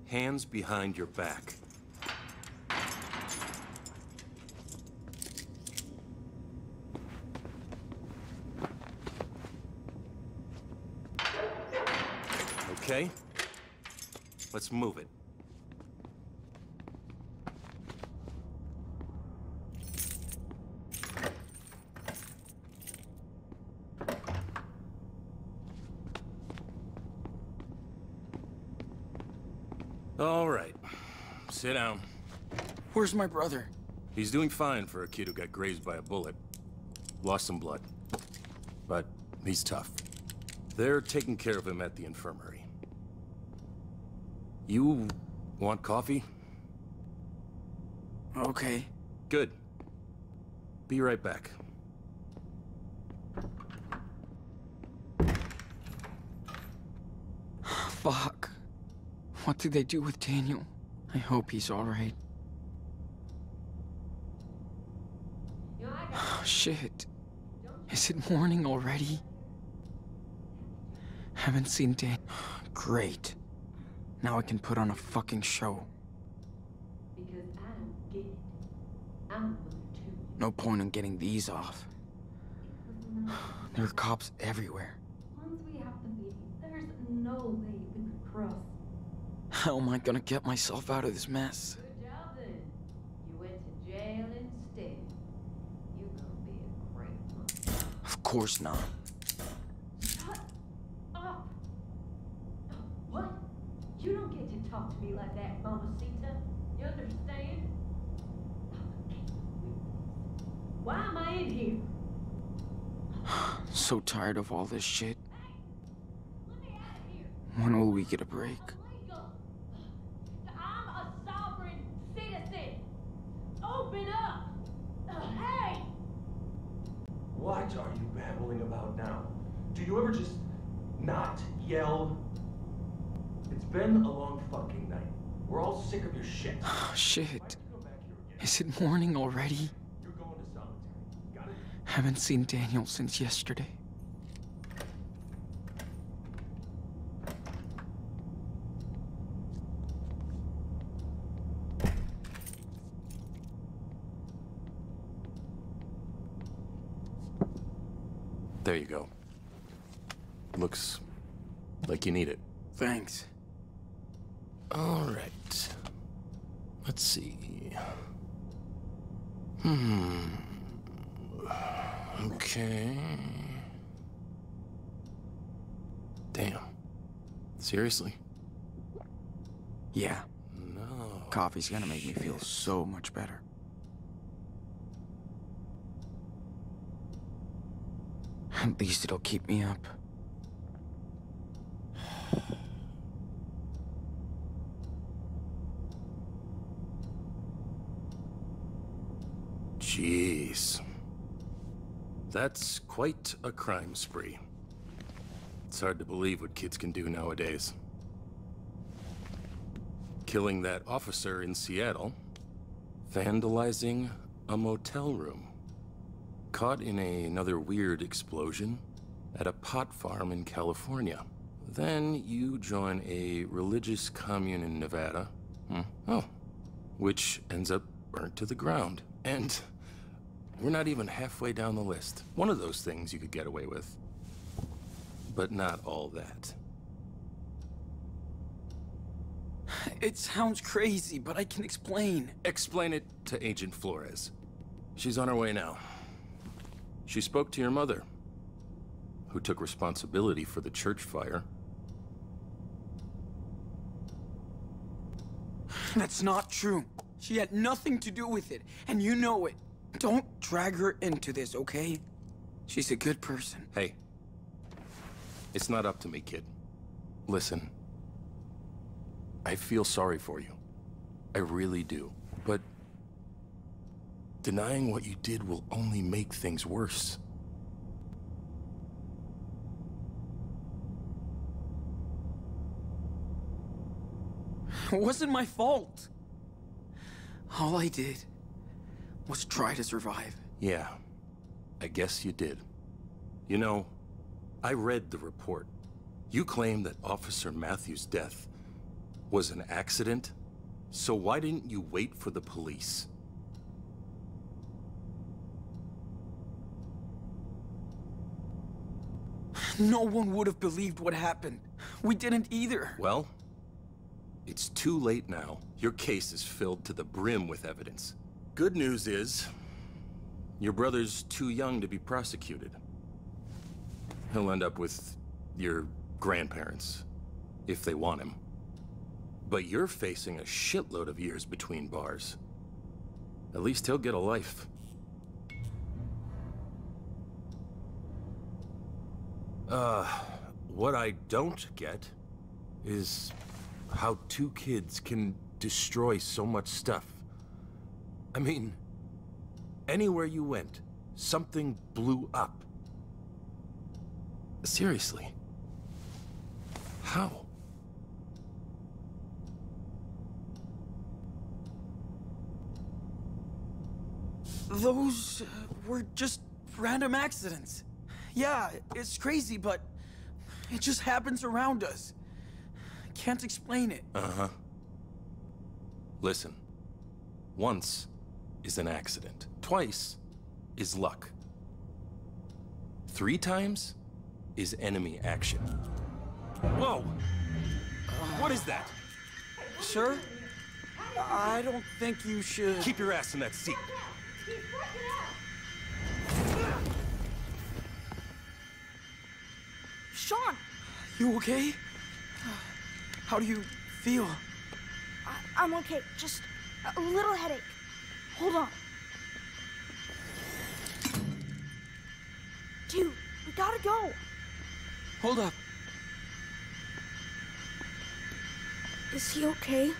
Hands behind your back. Okay? Let's move it. All right. Sit down. Where's my brother? He's doing fine for a kid who got grazed by a bullet. Lost some blood. But he's tough. They're taking care of him at the infirmary. You want coffee? Okay. Good. Be right back. Fuck. What did they do with Daniel? I hope he's alright. Oh, shit. Is it morning already? Haven't seen Dan. Great. Now I can put on a fucking show. Because I don't get it. I'm. No point in getting these off. There are cops everywhere. Once we have the meeting, there's no way we could cross. How am I gonna get myself out of this mess? Good job then. You went to jail instead. You gonna be a great mother. Of course not. Shut up! What? You don't get to talk to me like that, Mamacita. You understand? Why am I in here? So tired of all this shit. When will we get a break? I'm a sovereign citizen. Open up. Hey! What are you babbling about now? Do you ever just not yell? It's been a long fucking night. We're all sick of your shit. Oh, Shit. Is it morning already? You're going to solitary. Got it? Haven't seen Daniel since yesterday. There you go. Looks like you need it. Thanks. All right. Let's see. Hmm. Okay. Damn. Seriously? Yeah. No. Coffee's gonna make me feel so much better. At least it'll keep me up. Jeez. That's quite a crime spree. It's hard to believe what kids can do nowadays. Killing that officer in Seattle, vandalizing a motel room, caught in a, another weird explosion at a pot farm in California. Then you join a religious commune in Nevada. Hmm. Oh, which ends up burnt to the ground. And we're not even halfway down the list. One of those things you could get away with. But not all that. It sounds crazy, but I can explain. Explain it to Agent Flores. She's on her way now. She spoke to your mother, who took responsibility for the church fire. That's not true. She had nothing to do with it, and you know it. Don't drag her into this, okay? She's a good person. Hey. It's not up to me, kid. Listen. I feel sorry for you. I really do. But... Denying what you did will only make things worse. It wasn't my fault. All I did was try to survive. Yeah. I guess you did. You know, I read the report. You claim that Officer Matthews' death was an accident, so why didn't you wait for the police? No one would have believed what happened. We didn't either. Well, it's too late now. Your case is filled to the brim with evidence. Good news is, your brother's too young to be prosecuted. He'll end up with your grandparents, if they want him. But you're facing a shitload of years between bars. At least he'll get a life. Uh, what I don't get is how two kids can destroy so much stuff. I mean, anywhere you went, something blew up. Seriously. How? Those uh, were just random accidents. Yeah, it's crazy, but it just happens around us. I can't explain it. Uh-huh. Listen. Once is an accident. Twice is luck. Three times is enemy action. Whoa! What is that? Sir? I don't think you should... Keep your ass in that seat. Sean! You okay? How do you feel? I I'm okay. Just a little headache. Hold on. Dude, we gotta go. Hold up. Is he okay?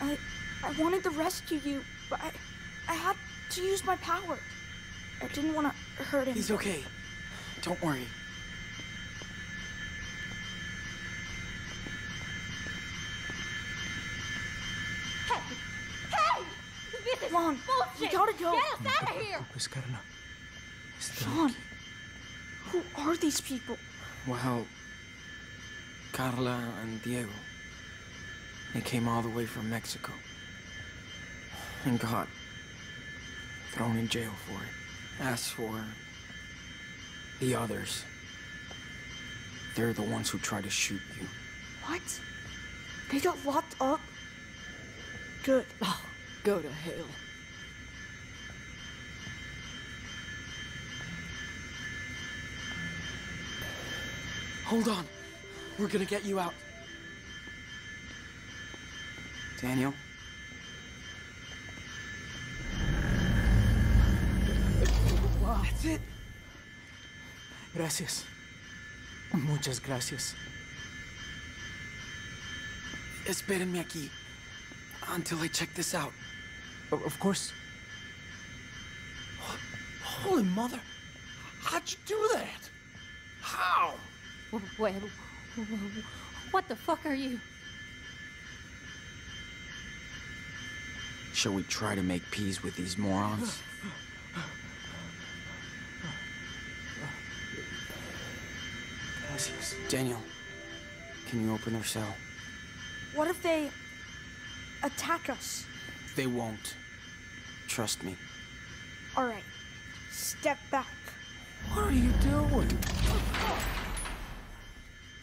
I I wanted to rescue you, but I I had to use my power. I didn't want to hurt him. He's okay. Don't worry. This is Come on, bullshit! we gotta go. Get us out of here! Pues, Carla. Sean, who are these people? Well, Carla and Diego. They came all the way from Mexico. And got thrown in jail for it. As for the others, they're the ones who tried to shoot you. What? They got locked up? Good. Oh, go to hell. Hold on. We're gonna get you out. Daniel? That's it. Gracias. Muchas gracias. Espérenme aquí. Until I check this out. Of course. Holy mother. How'd you do that? How? Wait, what the fuck are you? Shall we try to make peace with these morons? Daniel, can you open their cell? What if they attack us? They won't. Trust me. All right, step back. What are you doing?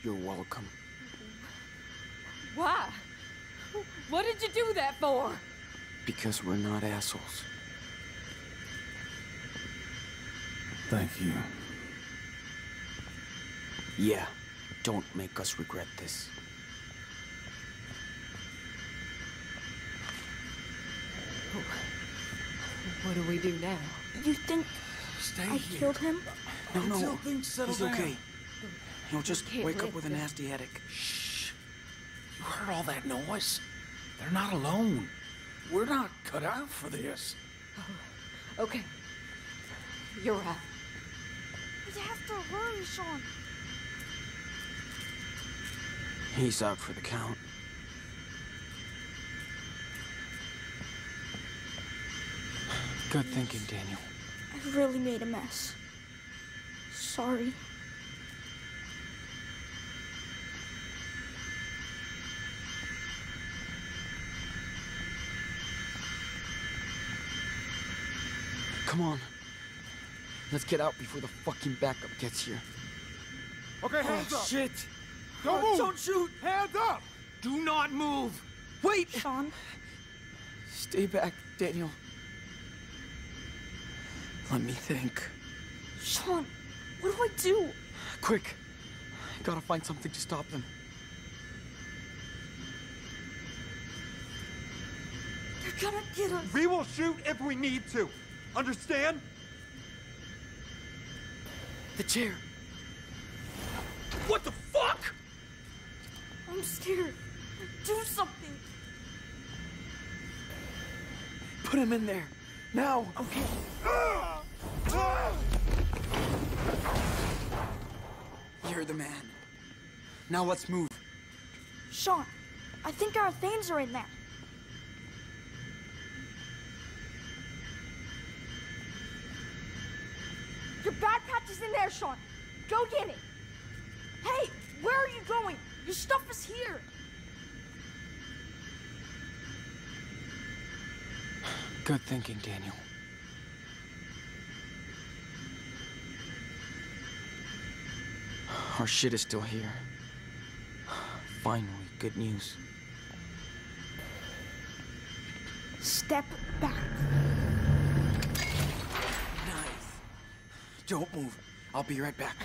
You're welcome. Why? What did you do that for? Because we're not assholes. Thank you. Yeah, don't make us regret this. What do we do now? You think Stay I here. killed him? No, no, Until things settle he's down. okay. He'll just can't wake up live with a nasty headache. Shh. You heard all that noise? They're not alone. We're not cut out for this. Oh, okay. You're right. We have to hurry, Sean. He's out for the count. Good thinking, Daniel. I I really made a mess. Sorry. Come on. Let's get out before the fucking backup gets here. Okay, oh, hands oh, up. shit! Don't Oh, move. Don't shoot! Hands up. Do not move! Wait! Sean? Stay back, Daniel. Let me think. Sean, what do I do? Quick! I gotta find something to stop them. They're gonna get us. We will shoot if we need to. Understand? The chair. What the fuck? I'm scared. Do something. Put him in there. Now! Okay. Ah! You're the man. Now let's move. Sean, I think our things are in there. Your backpack is in there, Sean. Go get it. Hey, where are you going? Your stuff is here. Good thinking, Daniel. Our shit is still here. Finally, good news. Step back. Nice. Don't move. I'll be right back.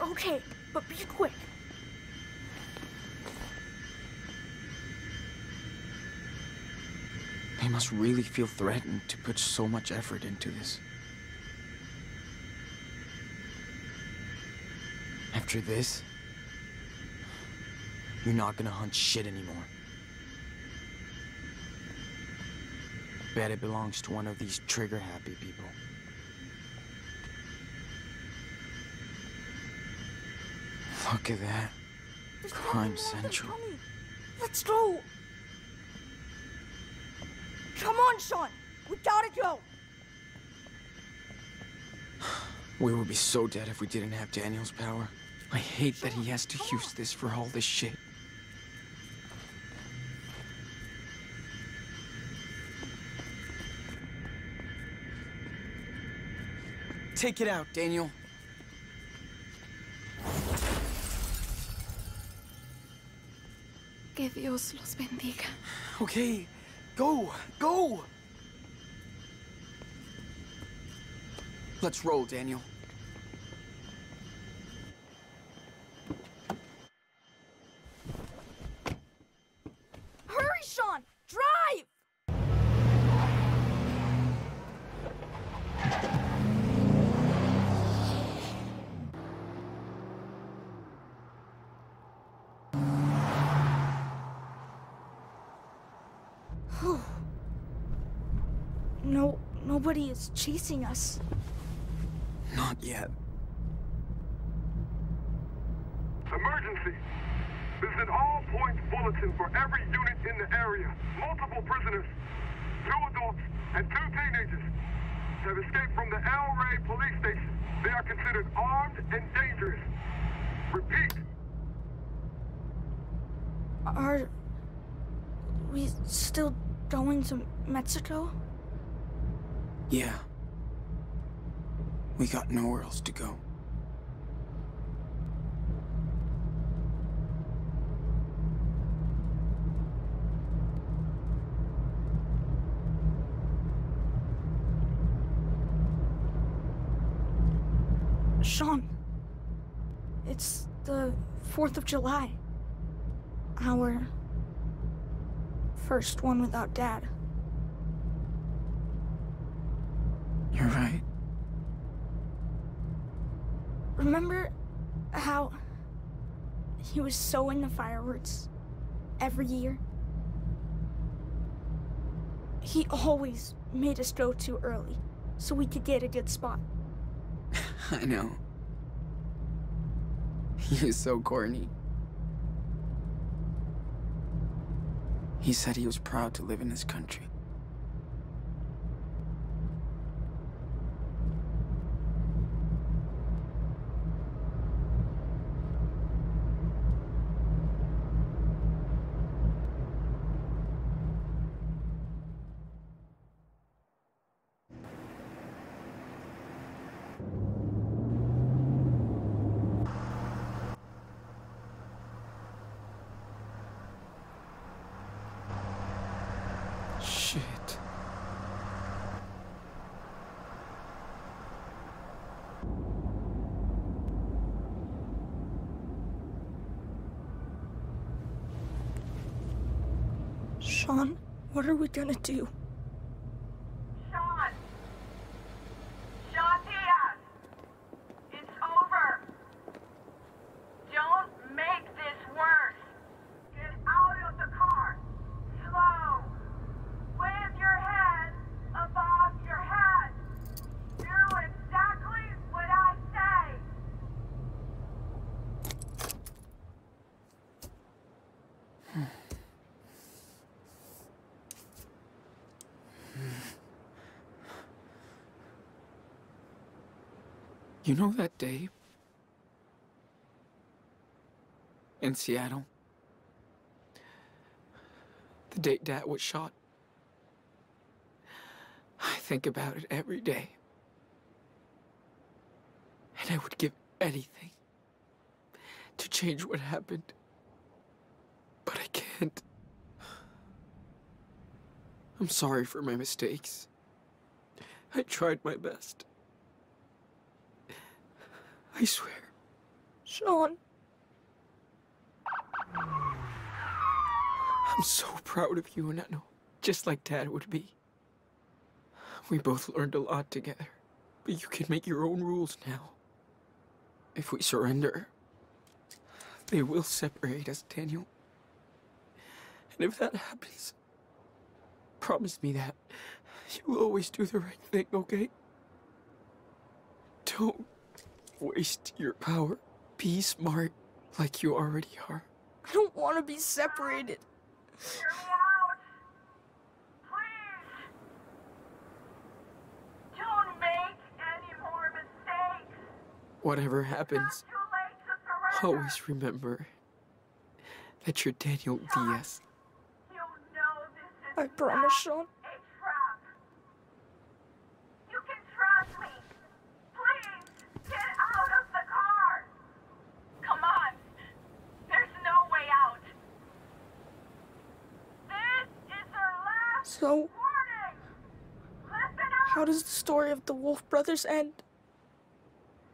Okay, but be quick. They must really feel threatened to put so much effort into this. After this, you're not gonna hunt shit anymore. Bet it belongs to one of these trigger-happy people. Look at that. There's Crime probably more of them Central. coming. Let's go. Come on, Sean. We gotta go. We would be so dead if we didn't have Daniel's power. I hate that he has to use this for all this shit. Take it out, Daniel. Que Dios los bendiga. Okay, go, go! Let's roll, Daniel. Nobody is chasing us. Not yet. Emergency! This is an all-points bulletin for every unit in the area. Multiple prisoners, two adults, and two teenagers have escaped from the El Rey police station. They are considered armed and dangerous. Repeat, Are we still going to Mexico? Yeah. We got nowhere else to go. Sean, it's the 4th of July. Our first one without Dad. You're right. Remember how he was so into fireworks every year? He always made us go too early so we could get a good spot. I know. He is so corny. He said he was proud to live in his country. Shit. Sean, what are we gonna do? Sean! Sean Diaz! It's over! Don't make this worse! Get out of the car! Slow! With your head above your head! Do exactly what I say! You know that day in Seattle? The day Dad was shot? I think about it every day. And I would give anything to change what happened. But I can't. I'm sorry for my mistakes. I tried my best. I swear. Sean. I'm so proud of you, know, just like Dad would be. We both learned a lot together, but you can make your own rules now. If we surrender, they will separate us, Daniel. And if that happens, promise me that you will always do the right thing, okay? Don't waste your power. Be smart like you already are. I don't want to be separated. Please! Don't make any more mistakes! Whatever happens, always remember that you're Daniel Diaz. I promise, Sean. a trap. You can trust me. Please, get out of the car. Come on. There's no way out. This is our last So, warning. Listen up. how does the story of the Wolf Brothers end?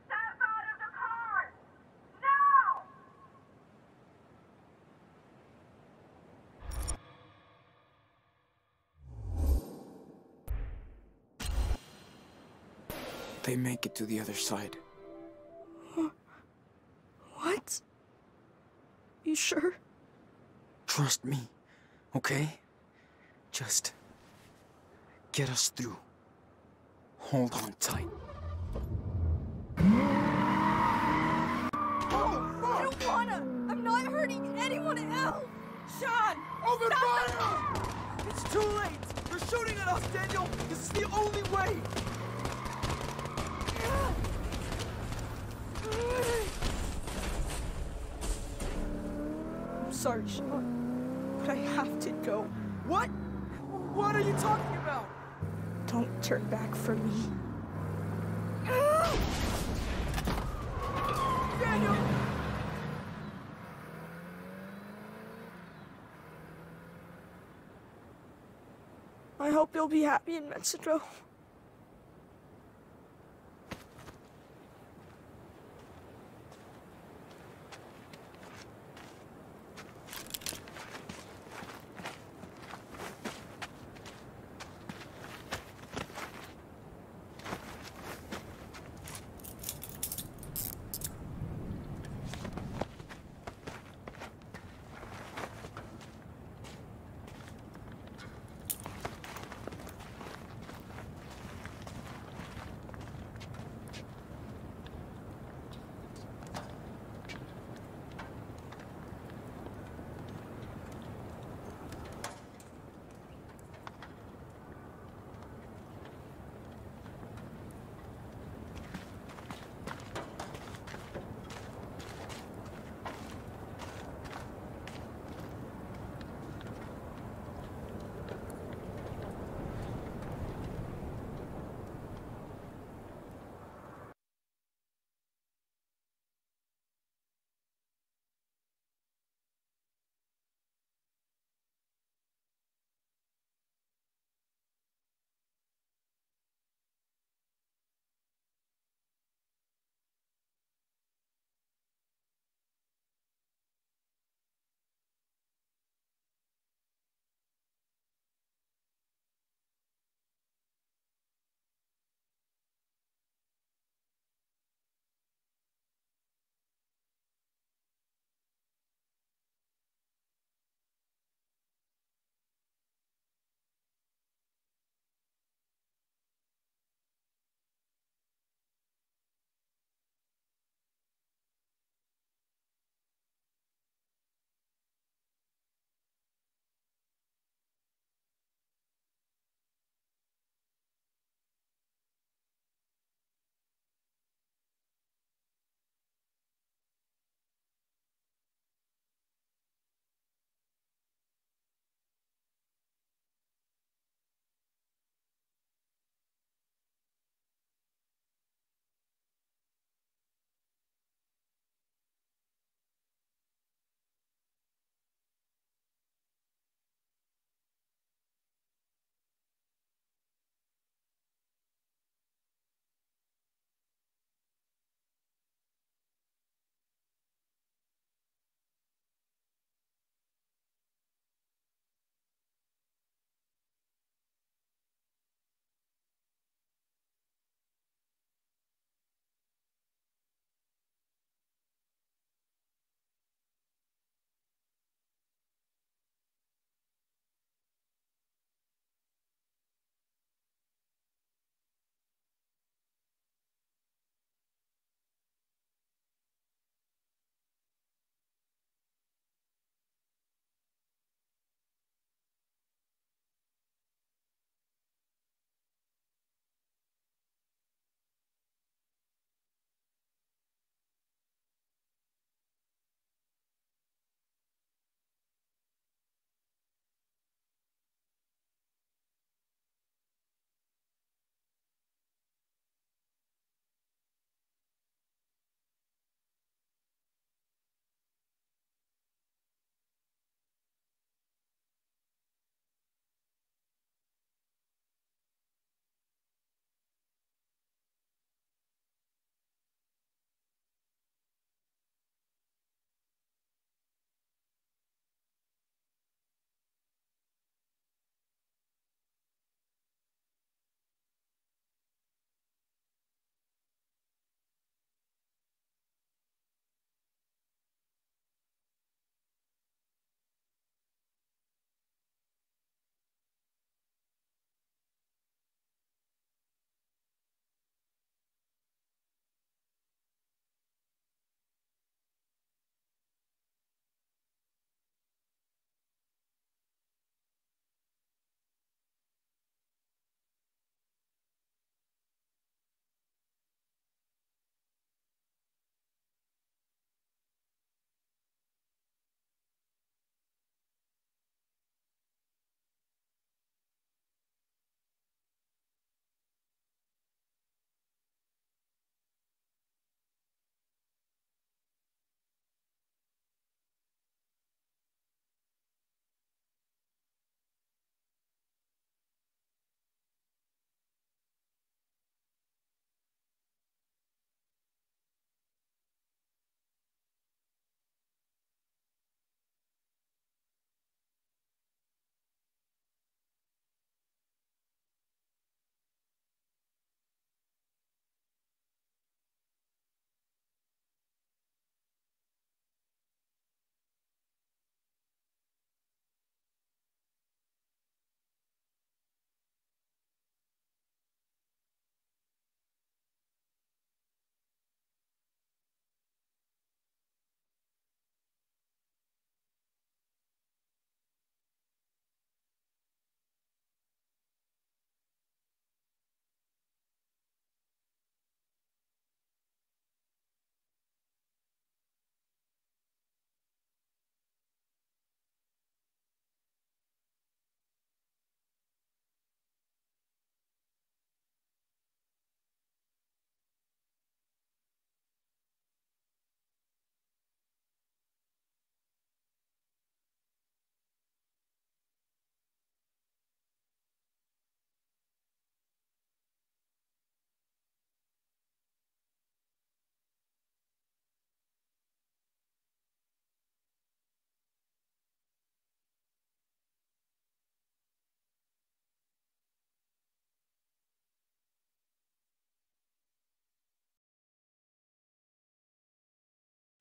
Step out of the car. Now. They make it to the other side. What? You sure? Trust me, okay? Just get us through. Hold on tight. Oh, I don't wanna! I'm not hurting anyone else! Sean! Open fire! It's too late! They're shooting at us, Daniel! This is the only way! I'm sorry, Sean, but I have to go. What? What are you talking about? Don't turn back for me. Daniel! I hope you'll be happy in Mexico.